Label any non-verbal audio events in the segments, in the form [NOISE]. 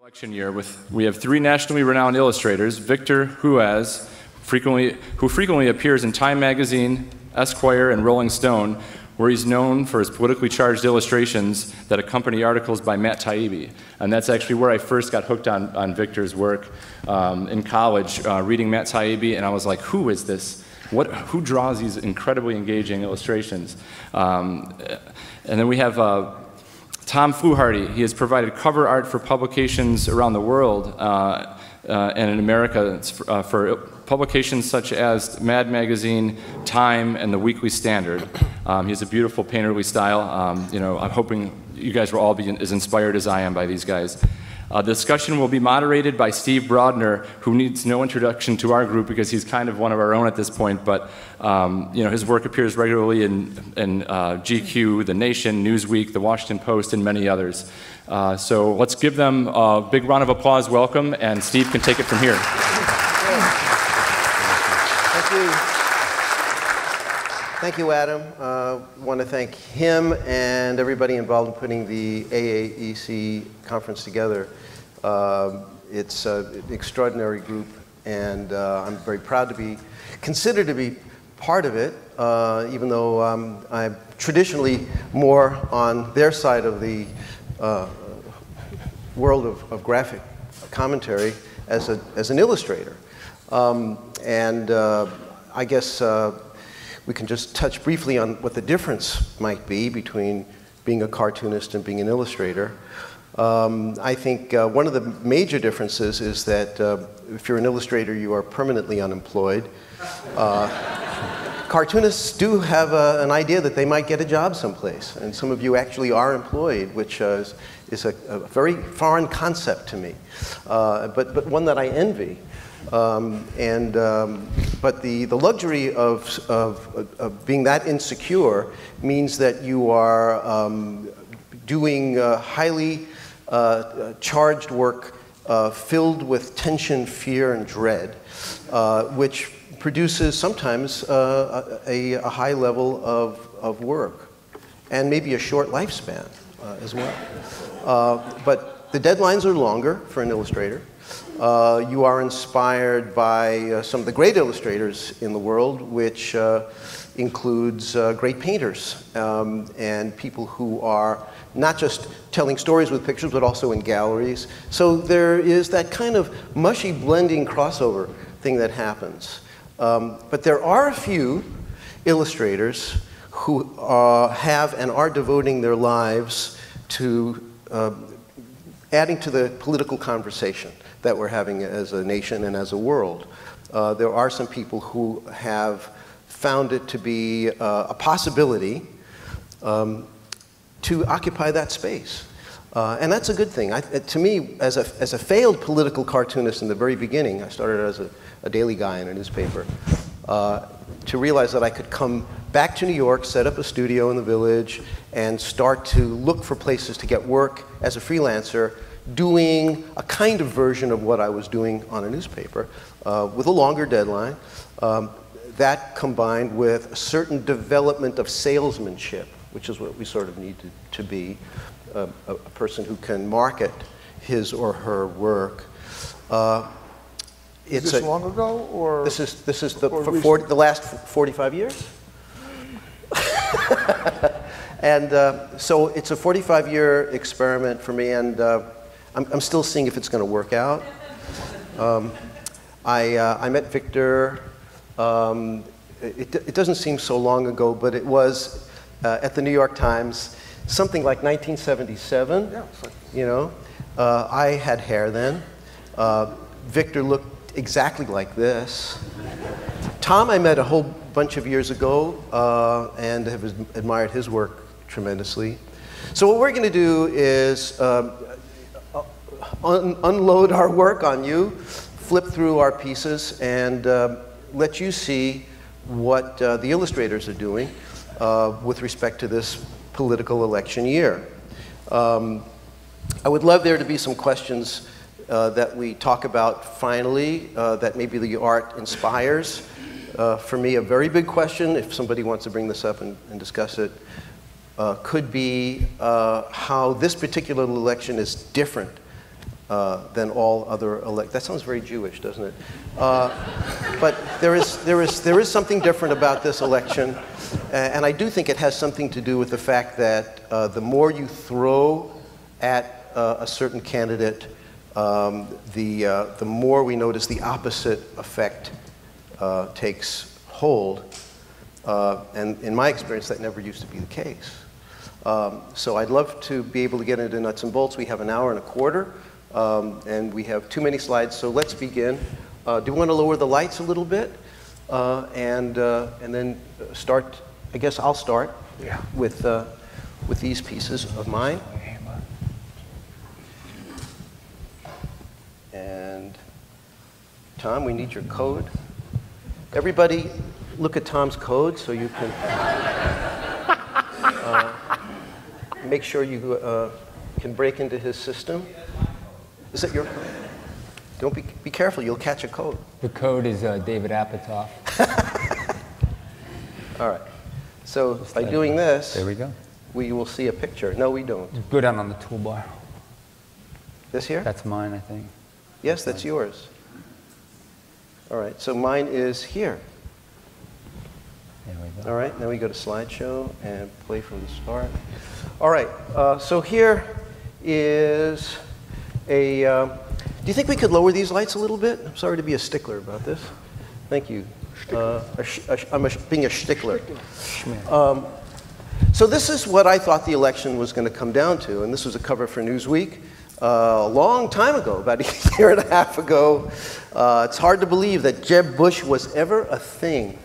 Election year with we have three nationally renowned illustrators: Victor Juhasz, frequently who frequently appears in Time Magazine, Esquire, and Rolling Stone, where he's known for his politically charged illustrations that accompany articles by Matt Taibbi. And that's actually where I first got hooked on, on Victor's work um, in college, uh, reading Matt Taibbi, and I was like, who is this? What, who draws these incredibly engaging illustrations? Um, and then we have uh, Tom Fluharty, he has provided cover art for publications around the world uh, uh, and in America uh, for publications such as Mad Magazine, Time, and the Weekly Standard. Um, he has a beautiful painterly style. Um, you know, I'm hoping you guys will all be as inspired as I am by these guys. Uh, the discussion will be moderated by Steve Brodner, who needs no introduction to our group because he's kind of one of our own at this point. But um, you know, his work appears regularly in, in uh, GQ, The Nation, Newsweek, The Washington Post, and many others. Uh, so let's give them a big round of applause, welcome, and Steve can take it from here. Thank you. Thank you, Adam. I uh, want to thank him and everybody involved in putting the AAEC conference together. Uh, it's an extraordinary group, and uh, I'm very proud to be considered to be part of it, uh, even though um, I'm traditionally more on their side of the uh, world of, of, graphic commentary as, a, as an illustrator. Um, and uh, I guess we can just touch briefly on what the difference might be between being a cartoonist and being an illustrator. Um, I think uh, one of the major differences is that uh, if you're an illustrator, you are permanently unemployed. Uh, cartoonists do have a, an idea that they might get a job someplace, and some of you actually are employed, which uh, is, is a, a, very foreign concept to me, uh, but, but one that I envy. Um, and, um, but the, the luxury of, of, of, being that insecure means that you are um, doing uh, highly uh, charged work uh, filled with tension, fear, and dread, uh, which produces sometimes uh, a, a, high level of, of work and maybe a short lifespan uh, as well. but the deadlines are longer for an illustrator. Uh, you are inspired by uh, some of the great illustrators in the world, which uh, includes uh, great painters um, and people who are not just telling stories with pictures, but also in galleries. So there is that kind of mushy blending crossover thing that happens. Um, but there are a few illustrators who uh, have and are devoting their lives to uh, adding to the political conversation that we're having as a nation and as a world. Uh, there are some people who have found it to be uh, a possibility um, to occupy that space. Uh, and that's a good thing. I, to me, as a, as a failed political cartoonist in the very beginning, I started as a, a daily guy in a newspaper, uh, to realize that I could come back to New York, set up a studio in the village, and start to look for places to get work as a freelancer doing a kind of version of what I was doing on a newspaper uh, with a longer deadline. Um, that combined with a certain development of salesmanship, which is what we sort of need to, to be uh, a, a, person who can market his or her work. Uh, is this a, long ago, or this is this is the for 40, the last 45 years? [LAUGHS] and uh, so it's a 45 year experiment for me, and uh, I'm, I'm still seeing if it's going to work out. Um, I, uh, I met Victor, um, it, it, doesn't seem so long ago, but it was uh, at the New York Times, something like 1977. Yeah, you know, uh, I had hair then. Uh, Victor looked exactly like this. Tom, I met a whole bunch of years ago uh, and have admired his work tremendously. So what we're going to do is um, un unload our work on you, flip through our pieces, and uh, let you see what uh, the illustrators are doing uh, with respect to this political election year. Um, I would love there to be some questions uh, that we talk about finally, uh, that maybe the art inspires. Uh, for me, a very big question, if somebody wants to bring this up and, and discuss it, uh, could be uh, how this particular election is different uh, than all other elect. That sounds very Jewish, doesn't it? But there is, there, is, there is something different about this election, and I do think it has something to do with the fact that the more you throw at a certain candidate, um, the, uh, the more we notice the opposite effect uh, takes hold. and in my experience, that never used to be the case. Um, so I'd love to be able to get into nuts and bolts. We have an hour and a quarter. Um, and we have too many slides, so let's begin. Uh, do you want to lower the lights a little bit? Uh, and, uh, and then start, I guess I'll start yeah. with, uh, with these pieces of mine. And Tom, we need your code. Everybody look at Tom's code so you can uh, make sure you uh, can break into his system. Is that your code? Don't be, be careful, you'll catch a code. The code is uh, David Apatow. [LAUGHS] All right. So by doing this, there we go. We will see a picture. No, we don't. go down on the toolbar. This here? That's mine, I think. Yes, that's yours. All right, so mine is here. There we go. All right, now we go to slideshow and play from the start. All right, uh, so here is a, uh, do you think we could lower these lights a little bit? I'm sorry to be a stickler about this. Thank you. Uh, a I'm a, being a stickler. Um, so this is what I thought the election was going to come down to, and this was a cover for Newsweek. Uh, a long time ago, about a [LAUGHS] year and a half ago. Uh, it's hard to believe that Jeb Bush was ever a thing.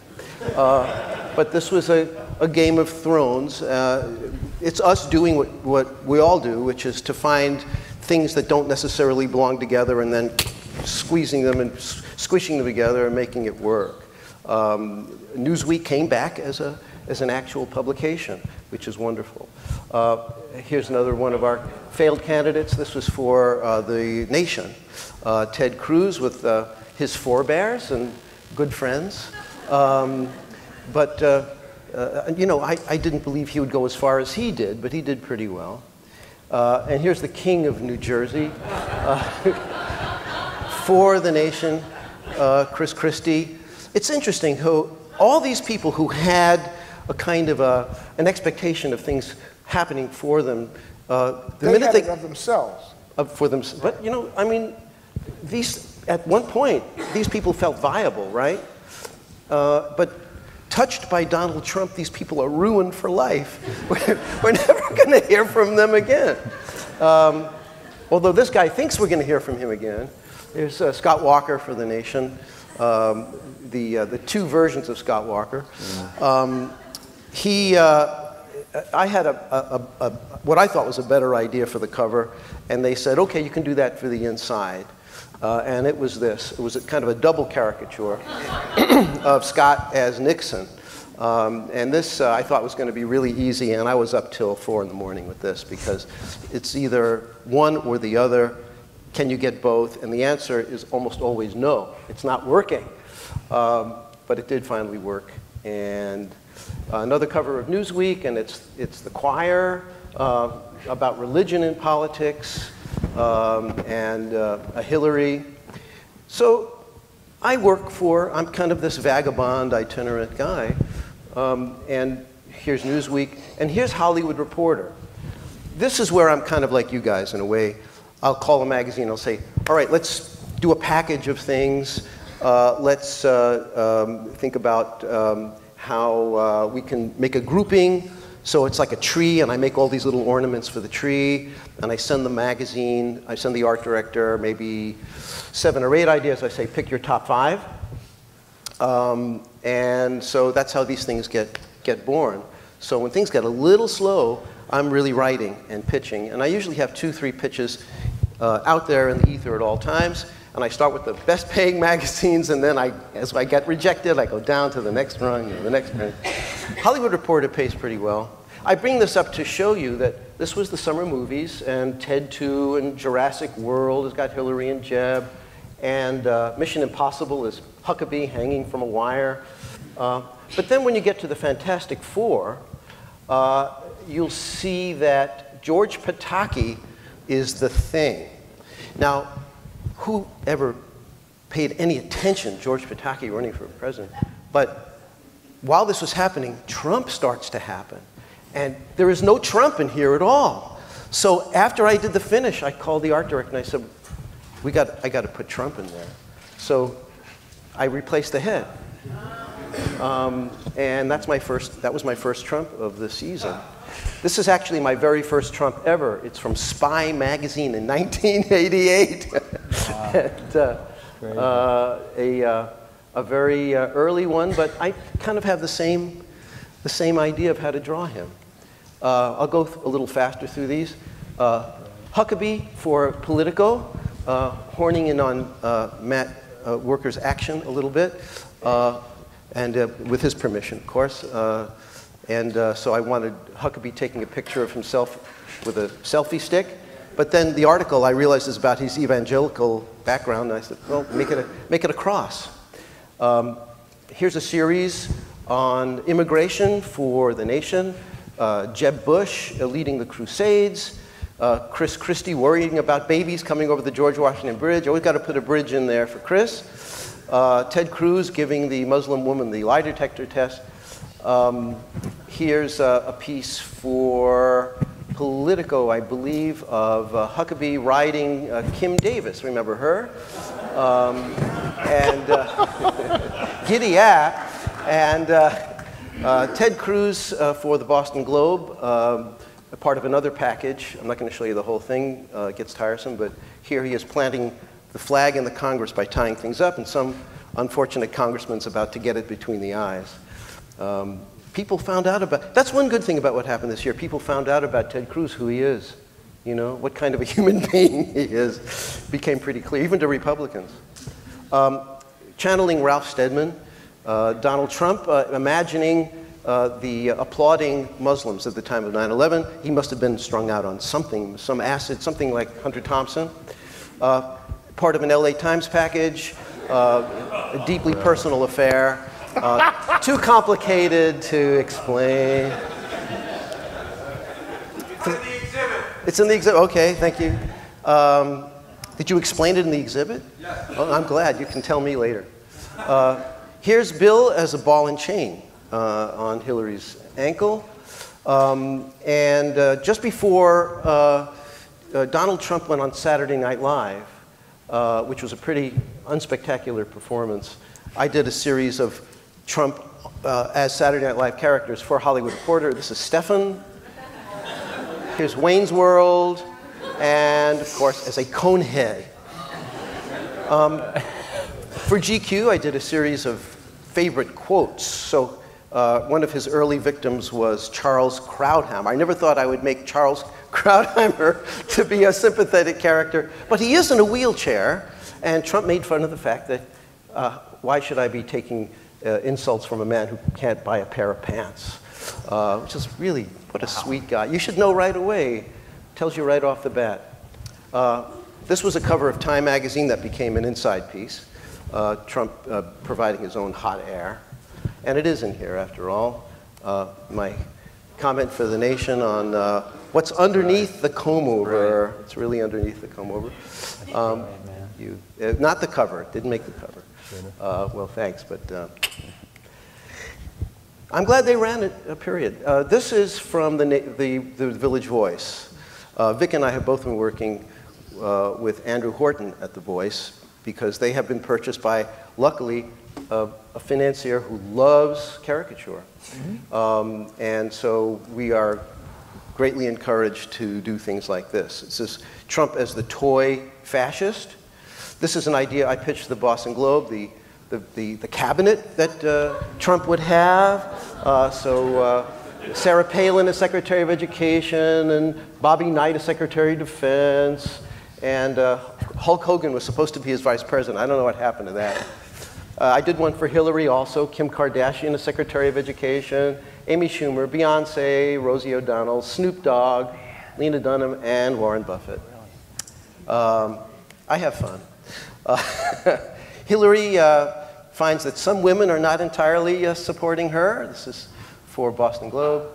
Uh, but this was a, a Game of Thrones. Uh, it's us doing what, what we all do, which is to find things that don't necessarily belong together and then squeezing them and squishing them together and making it work. Um, Newsweek came back as, a, as an actual publication, which is wonderful. Uh, here's another one of our failed candidates. This was for uh, The Nation. Uh, Ted Cruz with uh, his forebears and good friends. Um, but, uh, uh, you know, I, I didn't believe he would go as far as he did, but he did pretty well. And here's the king of New Jersey [LAUGHS] for the nation, Chris Christie. It's interesting who all these people who had a kind of a, an expectation of things happening for them, uh, the they minute they of themselves. for them, but you know, I mean, these at one point these people felt viable, right? Uh, but touched by Donald Trump, these people are ruined for life. [LAUGHS] We're, we're never [LAUGHS] going to hear from them again. Um, although this guy thinks we're going to hear from him again. There's uh, Scott Walker for the Nation, um, the, uh, the two versions of Scott Walker. Um, he, uh, I had a, a, a, what I thought was a better idea for the cover, and they said, okay, you can do that for the inside. Uh, and it was this. It was kind of a double caricature [COUGHS] of Scott as Nixon. Um, and this uh, I thought was going to be really easy, and I was up till four in the morning with this because it's either one or the other. Can you get both? And the answer is almost always no. It's not working. Um, but it did finally work. And another cover of Newsweek, and it's, it's the choir uh, about religion and politics um, and uh, a Hillary. So I work for, I'm kind of this vagabond, itinerant guy. Um, and here's Newsweek, and here's Hollywood Reporter. This is where I'm kind of like you guys in a way. I'll call a magazine, I'll say, all right, let's do a package of things. Uh, let's uh, um, think about um, how uh, we can make a grouping so it's like a tree, and I make all these little ornaments for the tree, and I send the magazine, I send the art director maybe seven or eight ideas. I say, pick your top five. Um, and so that's how these things get, get born. So when things get a little slow, I'm really writing and pitching. And I usually have two, three pitches uh, out there in the ether at all times. And I start with the best paying [LAUGHS] magazines, and then I, as I get rejected, I go down to the next rung, the next rung. Hollywood Reporter pays pretty well. I bring this up to show you that this was the summer movies, and Ted 2 and Jurassic World has got Hillary and Jeb, and uh, Mission Impossible is Huckabee hanging from a wire. Uh, but then when you get to the Fantastic Four, uh, you'll see that George Pataki is the thing. Now, who ever paid any attention, George Pataki running for president? But while this was happening, Trump starts to happen. And there is no Trump in here at all. So after I did the finish, I called the art director and I said, we got, I got to put Trump in there. So I replaced the head. Um, and that's my first, that was my first Trump of the season. This is actually my very first Trump ever. It's from Spy magazine in [LAUGHS] 1988. [LAUGHS] and, uh, uh, a, uh, a very uh, early one, but I kind of have the same, the same idea of how to draw him. Uh, I'll go a little faster through these. Uh, Huckabee for Politico, horning in on Matt Wuerker's action a little bit and uh, with his permission, of course. And uh, so I wanted Huckabee taking a picture of himself with a selfie stick. But then the article I realized is about his evangelical background, and I said, well, make it a, make it a cross. Um, here's a series on immigration for the nation. Uh, Jeb Bush uh, leading the Crusades. Uh, Chris Christie worrying about babies coming over the George Washington Bridge. Always got to put a bridge in there for Chris. Uh, Ted Cruz giving the Muslim woman the lie detector test. Um, here's a, a, piece for Politico, I believe, of uh, Huckabee riding uh, Kim Davis. Remember her? Um, and uh, [LAUGHS] Giddy App. And uh, uh, Ted Cruz for the Boston Globe, um, part of another package. I'm not going to show you the whole thing, it gets tiresome, but here he is planting the flag in the Congress by tying things up, and some unfortunate congressman's about to get it between the eyes. Um, people found out about, that's one good thing about what happened this year. People found out about Ted Cruz, who he is, you know, what kind of a [LAUGHS] human being he is, became pretty clear, even to Republicans. Um, channeling Ralph Steadman, uh, Donald Trump, uh, imagining uh, the applauding Muslims at the time of 9 11. He must have been strung out on something, some acid, something like Hunter Thompson. Uh, part of an LA Times package, uh, a deeply personal affair, uh, too complicated to explain. It's in the exhibit. It's in the exhibit. Okay, thank you. Um, did you explain it in the exhibit? Yes. Well, I'm glad. You can tell me later. Uh, here's Bill as a ball and chain uh, on Hillary's ankle. Um, and uh, just before uh, Donald Trump went on Saturday Night Live, uh, which was a pretty unspectacular performance. I did a series of Trump uh, as Saturday Night Live characters for Hollywood Reporter. This is Stefon. Here's Wayne's World. And of course, as a conehead. Um, for GQ, I did a series of favorite quotes. So uh, one of his early victims was Charles Krauthammer. I never thought I would make Charles Krauthammer [LAUGHS] to be a sympathetic character, but he is in a wheelchair, and Trump made fun of the fact that uh, why should I be taking uh, insults from a man who can't buy a pair of pants? Uh, which is really, what a sweet guy. You should know right away. Tells you right off the bat. Uh, this was a cover of Time magazine that became an inside piece. Uh, Trump uh, providing his own hot air. And it is in here, after all. my comment for the nation on What's underneath the comb over? It's really underneath the comb over. Um, you, uh, not the cover. Didn't make the cover. Uh, well, thanks, but uh, I'm glad they ran it. A period. Uh, this is from the, the, the Village Voice. Uh, Vic and I have both been working uh, with Andrew Horton at the Voice because they have been purchased by, luckily, a, a financier who loves caricature. Mm -hmm. um, and so we are greatly encouraged to do things like this. It says Trump as the toy fascist. This is an idea I pitched to the Boston Globe, the, the, the, the cabinet that uh, Trump would have. Uh, so uh, Sarah Palin as Secretary of Education, and Bobby Knight as Secretary of Defense, and uh, Hulk Hogan was supposed to be his vice president. I don't know what happened to that. Uh, I did one for Hillary also, Kim Kardashian as Secretary of Education, Amy Schumer, Beyonce, Rosie O'Donnell, Snoop Dogg, Lena Dunham, and Warren Buffett. Um, I have fun. Uh, [LAUGHS] Hillary uh, finds that some women are not entirely uh, supporting her. This is for Boston Globe.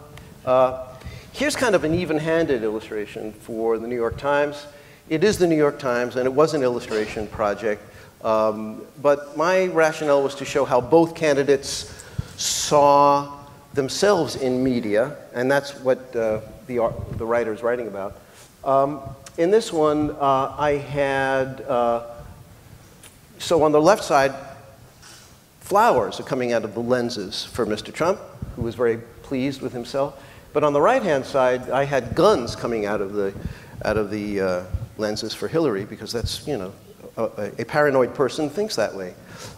Here's kind of an even-handed illustration for the New York Times. it is the New York Times, and it was an illustration project. Um, but my rationale was to show how both candidates saw themselves in media, and that's what uh, the, the writer is writing about. Um, in this one, uh, I had, uh, so on the left side, flowers are coming out of the lenses for Mr. Trump, who was very pleased with himself. But on the right-hand side, I had guns coming out of the, out of the uh, lenses for Hillary, because that's, you know, a, a paranoid person thinks that way.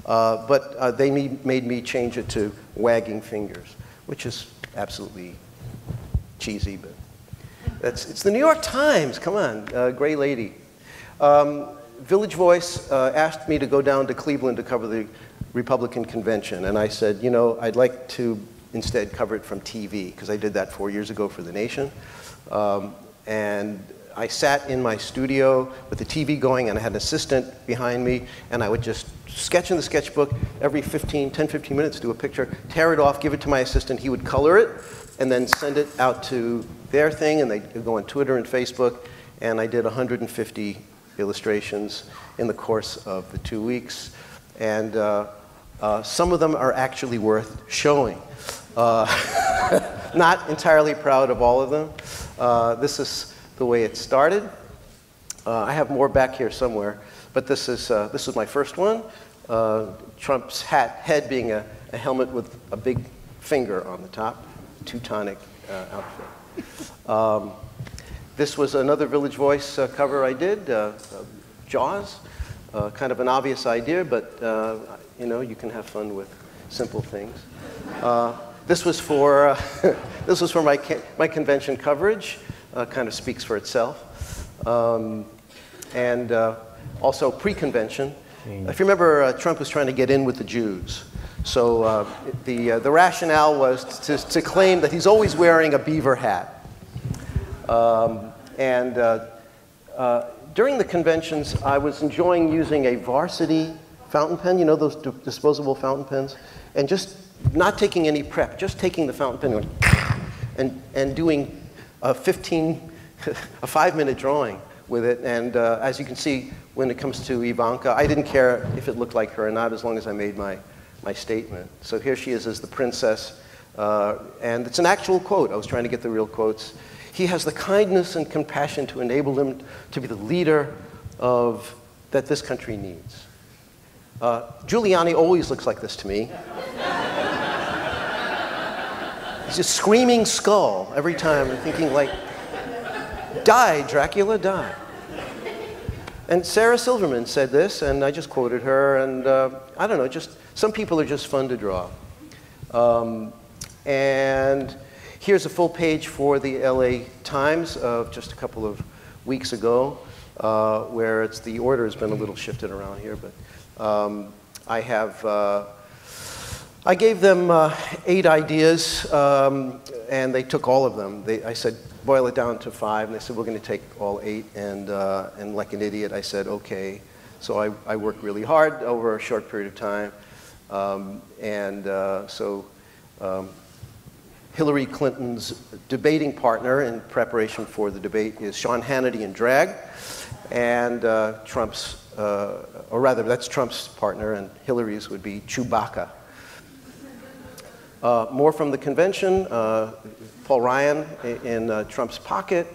Uh, but uh, they made me change it to wagging fingers, which is absolutely cheesy, but that's, it's the New York Times, come on, uh, gray lady. Um, Village Voice uh, asked me to go down to Cleveland to cover the Republican convention, and I said, you know, I'd like to instead cover it from TV, because I did that four years ago for The Nation. Um, and I sat in my studio with the TV going and I had an assistant behind me and I would just sketch in the sketchbook every 15, 10, 15 minutes, do a picture, tear it off, give it to my assistant. He would color it and then send it out to their thing and they'd go on Twitter and Facebook. And I did 150 illustrations in the course of the two weeks. And uh, uh, some of them are actually worth showing. Uh, [LAUGHS] not entirely proud of all of them. Uh, this is the way it started. Uh, I have more back here somewhere, but this is, this is my first one. Trump's hat, head being a, a, helmet with a big finger on the top, Teutonic uh, outfit. Um, this was another Village Voice uh, cover I did, uh, Jaws. kind of an obvious idea, but you know, you can have fun with simple things. this was for, [LAUGHS] this was for my, my convention coverage uh, kind of speaks for itself. Um, and uh, also pre-convention. If you remember, uh, Trump was trying to get in with the Jews. So uh, the, uh, the rationale was to, to claim that he's always wearing a beaver hat. Um, and uh, during the conventions, I was enjoying using a varsity fountain pen, you know those disposable fountain pens, and just not taking any prep, just taking the fountain pen and, [LAUGHS] and, and doing a 15, [LAUGHS] a five minute drawing with it. And uh, as you can see, when it comes to Ivanka, I didn't care if it looked like her or not as long as I made my, my statement. So here she is as the princess. Uh, and it's an actual quote. I was trying to get the real quotes. He has the kindness and compassion to enable him to be the leader of, that this country needs. Uh, Giuliani always looks like this to me. He's a screaming skull every time. I'm thinking like, die, Dracula, die. And Sarah Silverman said this, and I just quoted her, and uh, I don't know, just some people are just fun to draw. Um, and here's a full page for the LA Times of just a couple of weeks ago, uh, where it's the order has been a little shifted around here, but um, I have. Uh, I gave them uh, eight ideas, um, and they took all of them. They, I said, boil it down to five, and they said, we're going to take all eight. And, uh, and like an idiot, I said, okay. So I, I worked really hard over a short period of time. Um, and uh, so um, Hillary Clinton's debating partner in preparation for the debate is Sean Hannity in drag, and uh, Trump's, uh, or rather, that's Trump's partner, and Hillary's would be Chewbacca. Uh, more from the convention, uh, Paul Ryan in uh, Trump's pocket,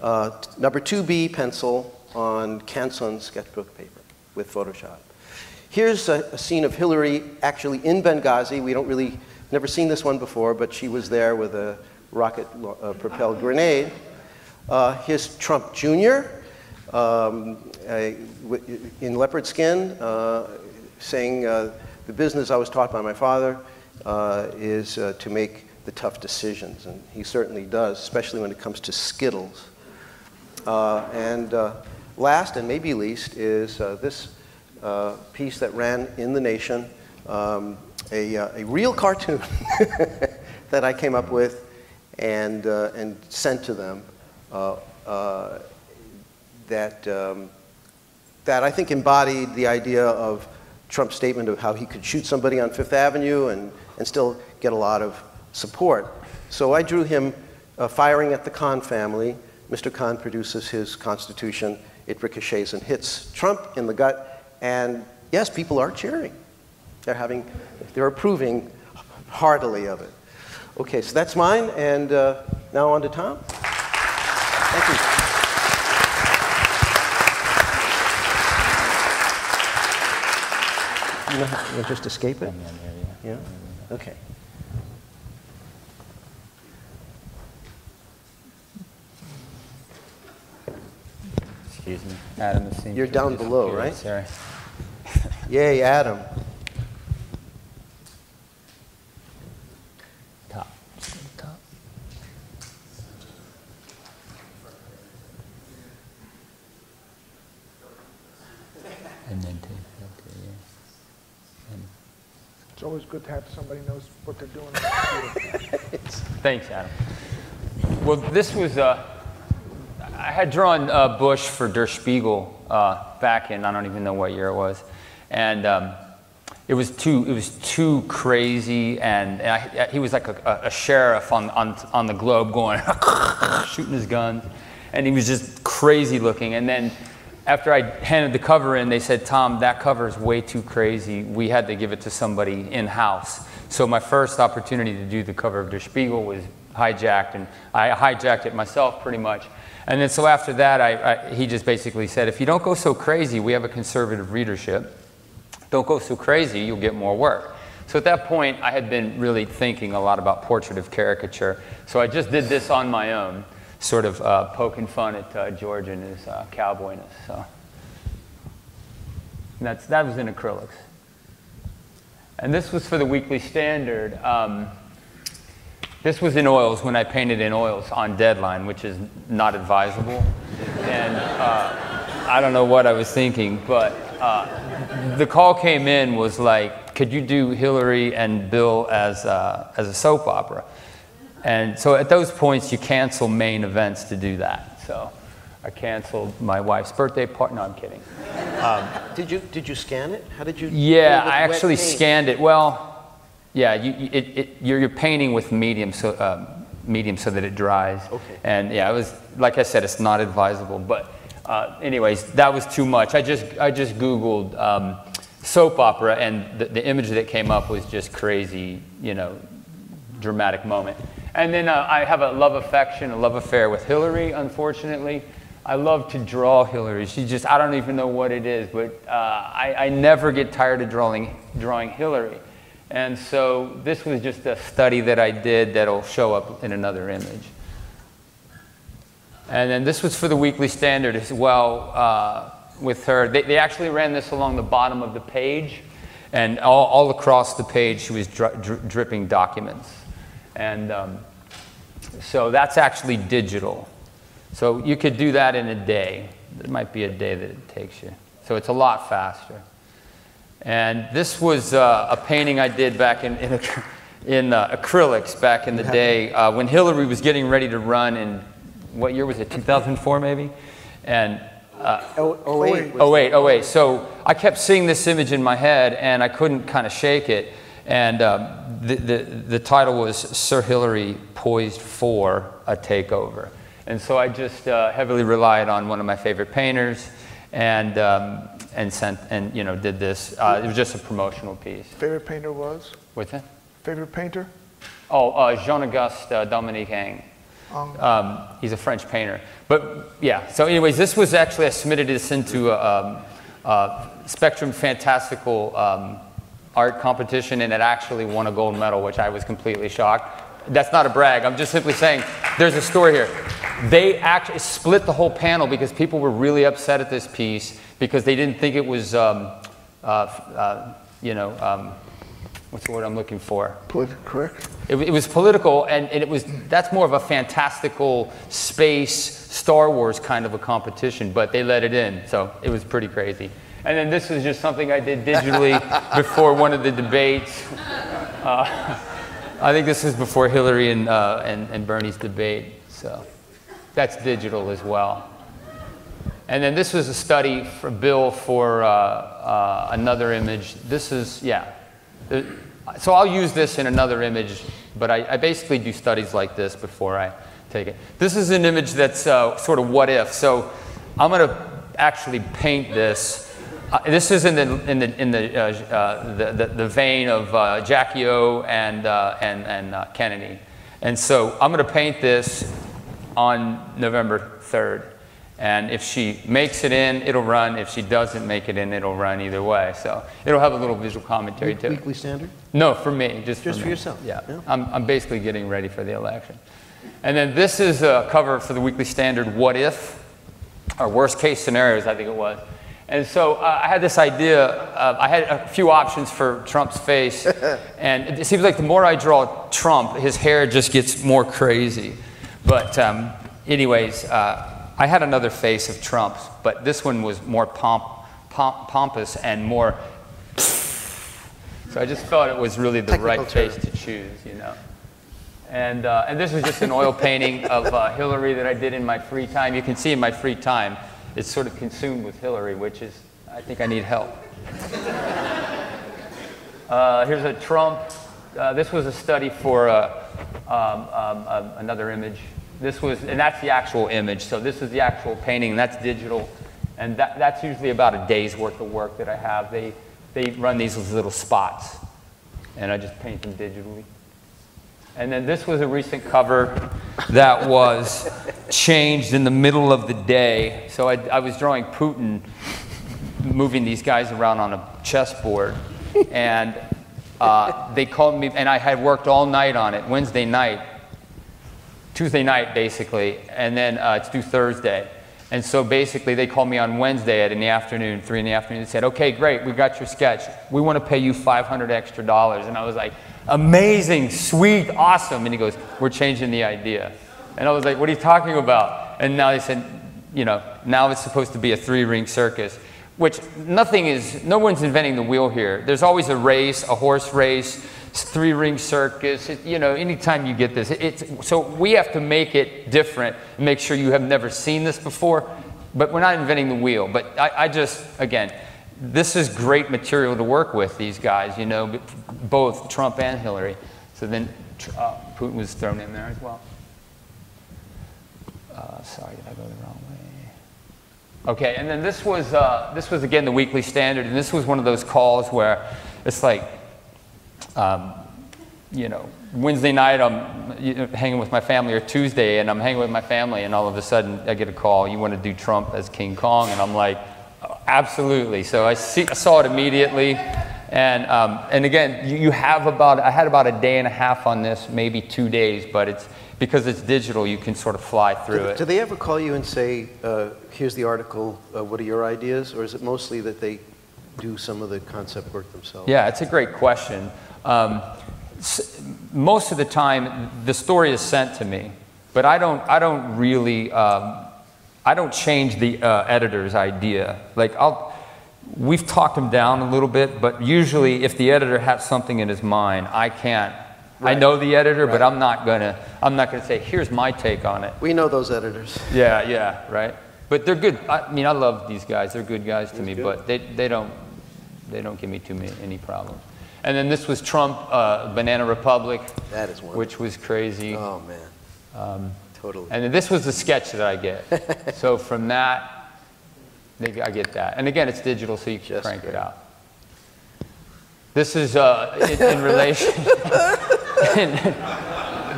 uh, number 2B pencil on Canson sketchbook paper with Photoshop. Here's a, a, scene of Hillary actually in Benghazi. We don't really, never seen this one before, but she was there with a rocket uh, propelled grenade. Uh, here's Trump Jr. Um, in leopard skin, saying, the business I was taught by my father, uh, is uh, to make the tough decisions, and he certainly does, especially when it comes to Skittles. Uh, and uh, last, and maybe least, is uh, this uh, piece that ran in The Nation, um, a, a real cartoon [LAUGHS] that I came up with and, and sent to them that, um, that I think embodied the idea of Trump's statement of how he could shoot somebody on Fifth Avenue and and still get a lot of support. So I drew him uh, firing at the Khan family. Mr. Khan produces his constitution it ricochets and hits Trump in the gut. And yes, people are cheering. They're having, they're approving heartily of it. Okay, so that's mine, and uh, now on to Tom. Thank you. You know how, you just escape it? Yeah? Okay. Excuse me. Adam, same. You're down below, right? Sorry. Yay, Adam. And then take that to you. And It's always good to have somebody knows what they're doing. on the computer. Thanks, Adam. Well, this was, uh, I had drawn uh, Bush for Der Spiegel uh, back in, I don't even know what year it was. And um, it was too, it was too crazy. And, and I, he was like a, a sheriff on, on, on the globe going, [LAUGHS] shooting his guns. And he was just crazy looking. And then after I handed the cover in, they said, Tom, that cover is way too crazy. We had to give it to somebody in house. So my first opportunity to do the cover of Der Spiegel was hijacked, and I hijacked it myself pretty much. And then so after that, I, I, he just basically said, if you don't go so crazy, we have a conservative readership. Don't go so crazy, you'll get more work. So at that point, I had been really thinking a lot about portrait of caricature. So I just did this on my own, sort of uh, poking fun at uh, George and his uh, cowboyness. So and that's, that was in acrylics. And this was for the Weekly Standard. Um, this was in oils when I painted in oils on deadline, which is not advisable. And uh, I don't know what I was thinking, but uh, the call came in was like, could you do Hillary and Bill as, uh, as a soap opera? And so at those points, you cancel main events to do that. So I canceled my wife's birthday party. No, I'm kidding. Did you, did you scan it? How did you? Yeah, I actually scanned it. Well, yeah, you, you- it, it, you're, you're painting with medium so, um, medium so that it dries. Okay. And yeah, it was like I said, it's not advisable. But uh, anyways, that was too much. I just I just Googled um, soap opera, and the, the image that came up was just crazy. You know, dramatic moment. And then uh, I have a love affection, a love affair with Hillary, unfortunately. I love to draw Hillary. She just, I don't even know what it is, but uh, I, I never get tired of drawing, drawing Hillary. And so this was just a study that I did that'll show up in another image. And then this was for the Weekly Standard as well uh, with her. They, they actually ran this along the bottom of the page, and all, all across the page she was dri- dri- dripping documents. And um, so that's actually digital. So you could do that in a day. It might be a day that it takes you. So it's a lot faster. And this was uh, a painting I did back in, in, in uh, acrylics back in the day uh, when Hillary was getting ready to run in, what year was it, 2004 maybe? And. Oh wait, oh wait. So I kept seeing this image in my head, and I couldn't kind of shake it. And um, the, the the title was Sir Hillary poised for a takeover. And so I just uh, heavily relied on one of my favorite painters, and um, and sent and you know did this. Uh, it was just a promotional piece. Favorite painter was? What's that? Favorite painter? Oh, uh, Jean-Auguste uh, Dominique Ingres. Um, Um, he's a French painter. But yeah, so anyways, this was actually, I submitted this into a, um, a Spectrum Fantastical um, art competition, and it actually won a gold medal, which I was completely shocked. That's not a brag. I'm just simply saying there's a story here. They actually split the whole panel because people were really upset at this piece because they didn't think it was, um, uh, uh, you know, um, what's the word I'm looking for? politically correct. It, it was political, and, and it was that's more of a fantastical space Star Wars kind of a competition, but they let it in, so it was pretty crazy. And then this was just something I did digitally [LAUGHS] before one of the debates. Uh, I think this is before Hillary and, uh, and, and Bernie's debate, so that's digital as well. And then this was a study for Bill for uh, uh, another image. This is, yeah. So I'll use this in another image, but I, I basically do studies like this before I take it. This is an image that's uh, sort of what if. So I'm going to actually paint this. Uh, this is in the, in the, in the, uh, uh, the, the, the, vein of uh, Jackie O and, uh, and, and uh, Kennedy. And so I'm going to paint this on November 3rd. And if she makes it in, it'll run. If she doesn't make it in, it'll run either way. So it'll have a little visual commentary too. Weekly Standard? No, for me, just, Just for me. yourself, Yeah, yeah. I'm, I'm basically getting ready for the election. And then this is a cover for the Weekly Standard, What If, or Worst Case Scenarios, I think it was. And so uh, I had this idea, uh, I had a few options for Trump's face, [LAUGHS] and it seems like the more I draw Trump, his hair just gets more crazy. But um, anyways, uh, I had another face of Trump's, but this one was more pomp, pomp, pompous and more so I just thought it was really the Technical right term. face to choose, you know. And, uh, and this is just an oil painting of uh, Hillary that I did in my free time. You can see in my free time, it's sort of consumed with Hillary, which is, I think I need help. Uh, here's a Trump. Uh, this was a study for uh, um, um, um, another image. This was, and that's the actual image. So this is the actual painting, and that's digital. And that, that's usually about a day's worth of work that I have. They, they run these as little spots, and I just paint them digitally. And then this was a recent cover that was changed in the middle of the day. So I, I was drawing Putin moving these guys around on a chessboard. And uh, they called me, and I had worked all night on it, Wednesday night, Tuesday night, basically, and then uh, it's due Thursday. And so basically, they called me on Wednesday at in the afternoon, three in the afternoon, and said, "Okay, great, we got your sketch. We want to pay you 500 extra dollars." And I was like, "Amazing, sweet, awesome!" And he goes, "We're changing the idea." And I was like, "What are you talking about?" And now they said, "You know, now it's supposed to be a three-ring circus." Which nothing is, no one's inventing the wheel here. There's always a race, a horse race, three ring circus. It, you know, anytime you get this, it's, so we have to make it different make sure you have never seen this before. But we're not inventing the wheel. But I, I just, again, this is great material to work with, these guys, you know, both Trump and Hillary. So then uh, Putin was thrown in there as well. Uh, sorry, did I go the wrong way? Okay, and then this was, uh, this was again the Weekly Standard, and this was one of those calls where it's like, um, you know, Wednesday night I'm you know, hanging with my family, or Tuesday, and I'm hanging with my family, and all of a sudden I get a call, you want to do Trump as King Kong? And I'm like, absolutely. So I, see, I saw it immediately. And, um, and again, you, you have about, I had about a day and a half on this, maybe two days, but it's, because it's digital, you can sort of fly through Do, it. do they ever call you and say, uh, here's the article, uh, what are your ideas? Or is it mostly that they do some of the concept work themselves? Yeah, it's a great question. Um, most of the time, the story is sent to me, but I don't, I don't really, um, I don't change the uh, editor's idea. Like, I'll, we've talked him down a little bit, but usually if the editor has something in his mind, I can't. I know the editor, but I'm not gonna, I'm not gonna say, here's my take on it. We know those editors. Yeah, yeah, right. But they're good. I mean, I love these guys. They're good guys to me, good. but they, they don't they don't give me too many any problems. And then this was Trump, uh, Banana Republic, That is one. which was crazy. Oh, man. Totally. And this was the sketch that I get. [LAUGHS] so from that, I get that. And again, it's digital, so you can Just crank great. it out. This is uh, in, in relation. [LAUGHS]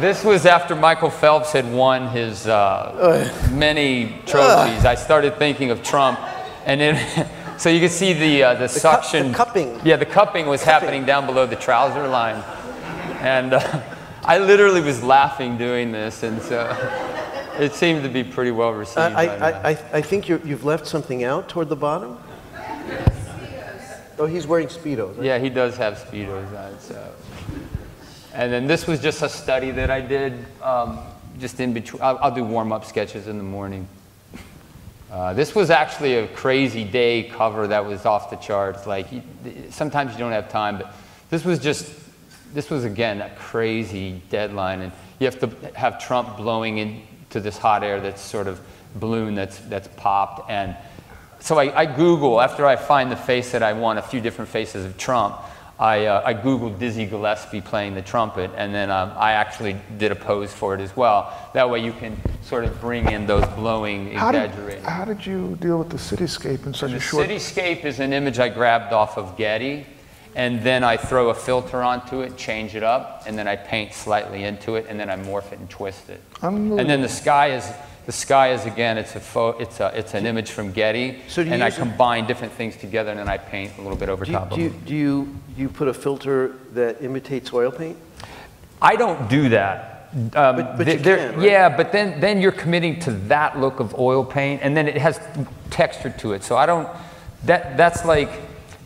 this was after Michael Phelps had won his uh, [LAUGHS] many trophies. I started thinking of Trump, and then so you can see the uh, the, cu- the suction. cupping. Yeah, the cupping was happening down below the trouser line, and uh, I literally was laughing doing this, and so [LAUGHS] it seemed to be pretty well received. I, I. I, I think you you've left something out toward the bottom? Oh, he's wearing Speedos. Yeah, he does have speedos on. So, and then this was just a study that I did, um, just in between. I'll, I'll do warm-up sketches in the morning. Uh, this was actually a crazy day cover that was off the charts. Like you, sometimes you don't have time, but this was just. This was again a crazy deadline, and you have to have Trump blowing into this hot air that's sort of balloon that's that's popped and so I, I Google, after I find the face that I want, a few different faces of Trump, I, uh, I Googled Dizzy Gillespie playing the trumpet, and then um, I actually did a pose for it as well. That way you can sort of bring in those glowing, How did, exaggerated. how did you deal with the cityscape in such The a short? The cityscape is an image I grabbed off of Getty, and then I throw a filter onto it, change it up, and then I paint slightly into it, and then I morph it and twist it. And then the sky is the sky is again it's a it's a it's an image from Getty, So do you and I use a- combine different things together, and then I paint a little bit over Do you, top do of you, it. do you, do you put a filter that imitates oil paint? I don't do that. Um, But- but you can, right? Yeah, but then, then you're committing to that look of oil paint, and then it has texture to it. So I don't. That that's like,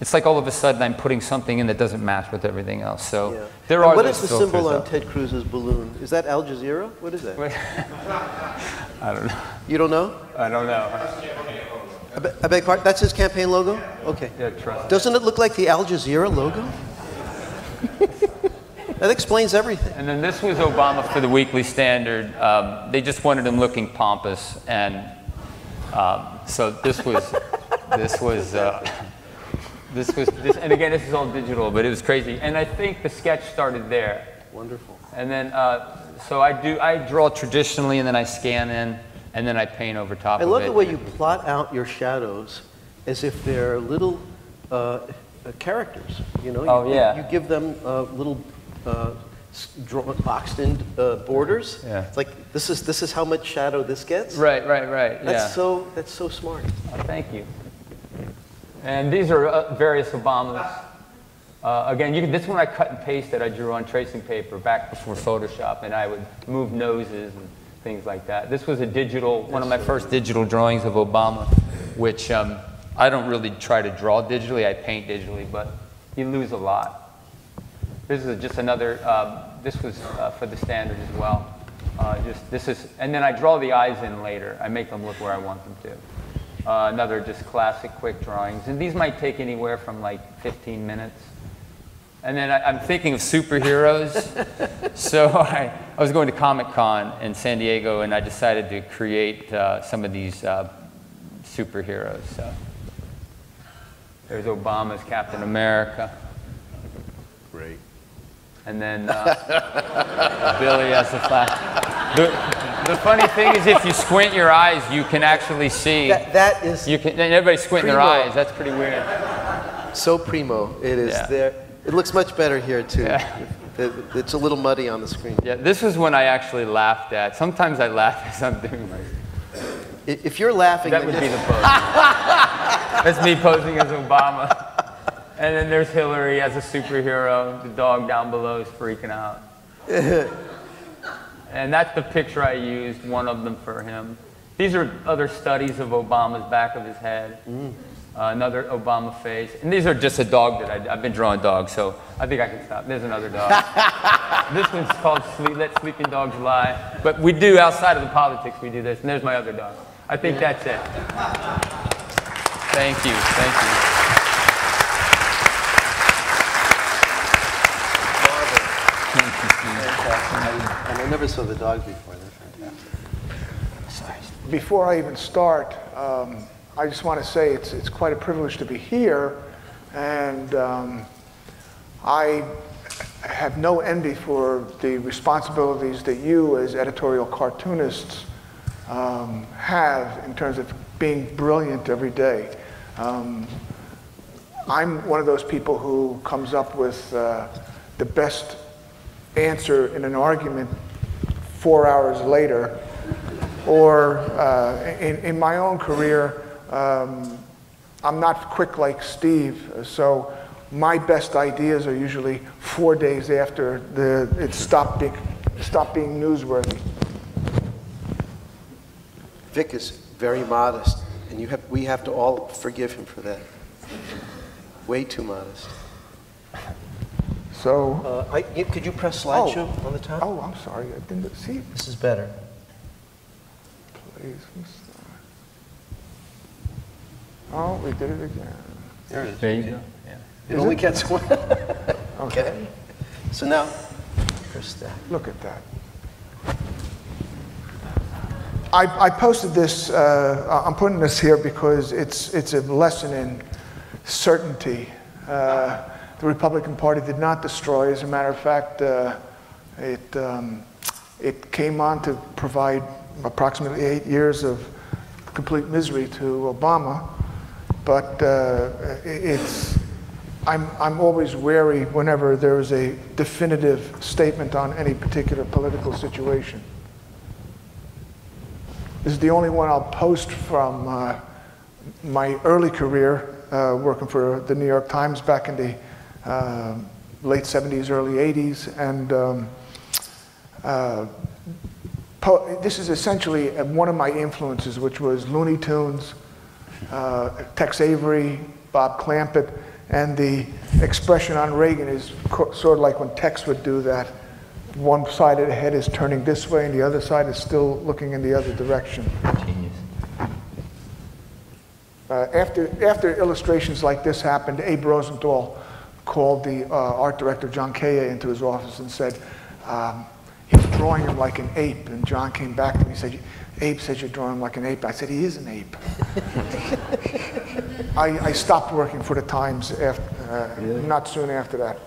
it's like all of a sudden I'm putting something in that doesn't match with everything else. So Yeah. there And are. What those is the symbol on out. Ted Cruz's balloon? Is that Al Jazeera? What is that? [LAUGHS] I don't know. You don't know? I don't know. I be- I beg pardon? That's his campaign logo? Okay. Yeah, trust. Doesn't it look like the Al Jazeera logo? [LAUGHS] that explains everything. And then this was Obama for the Weekly Standard. Um, they just wanted him looking pompous, and um, so this was, this was, uh, this was, this, and again, this is all digital, but it was crazy. And I think the sketch started there. Wonderful. And then, uh, so I do, I draw traditionally, and then I scan in, and then I paint over top I of it. love the way you plot out your shadows as if they're little uh, uh, characters. You know, Oh, you, yeah. you give them uh, little uh, boxed-in uh, borders. Yeah. It's like this is this is how much shadow this gets. Right, right, right. That's yeah. so that's so smart. Oh, Thank you. And these are uh, various Obamas. Uh, again, you can, this one I cut and pasted. I drew on tracing paper back before Photoshop, and I would move noses and things like that. This was a digital, one of my first digital drawings of Obama, which um, I don't really try to draw digitally. I paint digitally, but you lose a lot. This is just another. Um, this was uh, for the standard as well. Uh, just this is, and then I draw the eyes in later. I make them look where I want them to. Uh, another just classic quick drawings, and these might take anywhere from like 15 minutes. And then I, I'm thinking of superheroes. [LAUGHS] so I, I was going to Comic Con in San Diego, and I decided to create uh, some of these uh, superheroes. So there's Obama's Captain America. And then uh, Billy has the flash. The, the funny thing is, if you squint your eyes, you can actually see. That, that is You can. and Everybody's squinting their eyes. That's pretty weird. so primo. It is Yeah. there. It looks much better here too. Yeah. It- it's a little muddy on the screen. Yeah, this was when I actually laughed at. Sometimes I laugh [LAUGHS] as I'm doing my. If you're laughing, That would be the pose. [LAUGHS] That's me posing as Obama. And then there's Hillary as a superhero. The dog down below is freaking out. [LAUGHS] and that's the picture I used, one of them for him. These are other studies of Obama's back of his head. Uh, another Obama face. And these are just a dog that I, I've been drawing dogs, so I think I can stop. There's another dog. [LAUGHS] this one's called Sleep, Let Sleeping Dogs Lie. But we do, outside of the politics, we do this. And there's my other dog. I think that's it. Thank you. Thank you. Fantastic. And I never saw the dog before. They're fantastic. Before I even start, um, I just want to say it's, it's quite a privilege to be here, and um, I have no envy for the responsibilities that you, as editorial cartoonists, um, have in terms of being brilliant every day. Um, I'm one of those people who comes up with uh, the best answer in an argument four hours later. Or uh, in, in my own career, um, I'm not quick like Steve, so my best ideas are usually four days after the, it stopped being, stopped being newsworthy. Vic is very modest, and you have, we have to all forgive him for that. Way too modest. So, Uh, I, could you press slideshow on the top? oh, I'm sorry, I didn't see. This is better. Please. Oh, we did it again. There it is. There you go. Yeah. It only gets one. [LAUGHS] Okay, Okay. So now, press that. look at that. I, I posted this, uh, I'm putting this here because it's, it's a lesson in certainty. Uh, the Republican Party did not destroy. As a matter of fact, uh, it, um, it came on to provide approximately eight years of complete misery to Obama. But uh, it's, I'm, I'm always wary whenever there is a definitive statement on any particular political situation. This is the only one I'll post from uh, my early career uh, working for the New York Times back in the uh, late 70s, early 80s. And um, uh, this is essentially one of my influences, which was Looney Tunes, uh, Tex Avery, Bob Clampett, and the expression on Reagan is sort of like when Tex would do that. One side of the head is turning this way, and the other side is still looking in the other direction. Genius. Uh, after, after illustrations like this happened, Abe Rosenthal called the uh, art director, John Kaye, into his office and said, um, he was drawing him like an ape. And John came back to me and said, Abe says you're drawing him like an ape. I said, he is an ape. [LAUGHS] I, I, stopped working for the Times after, uh, really? not soon after that.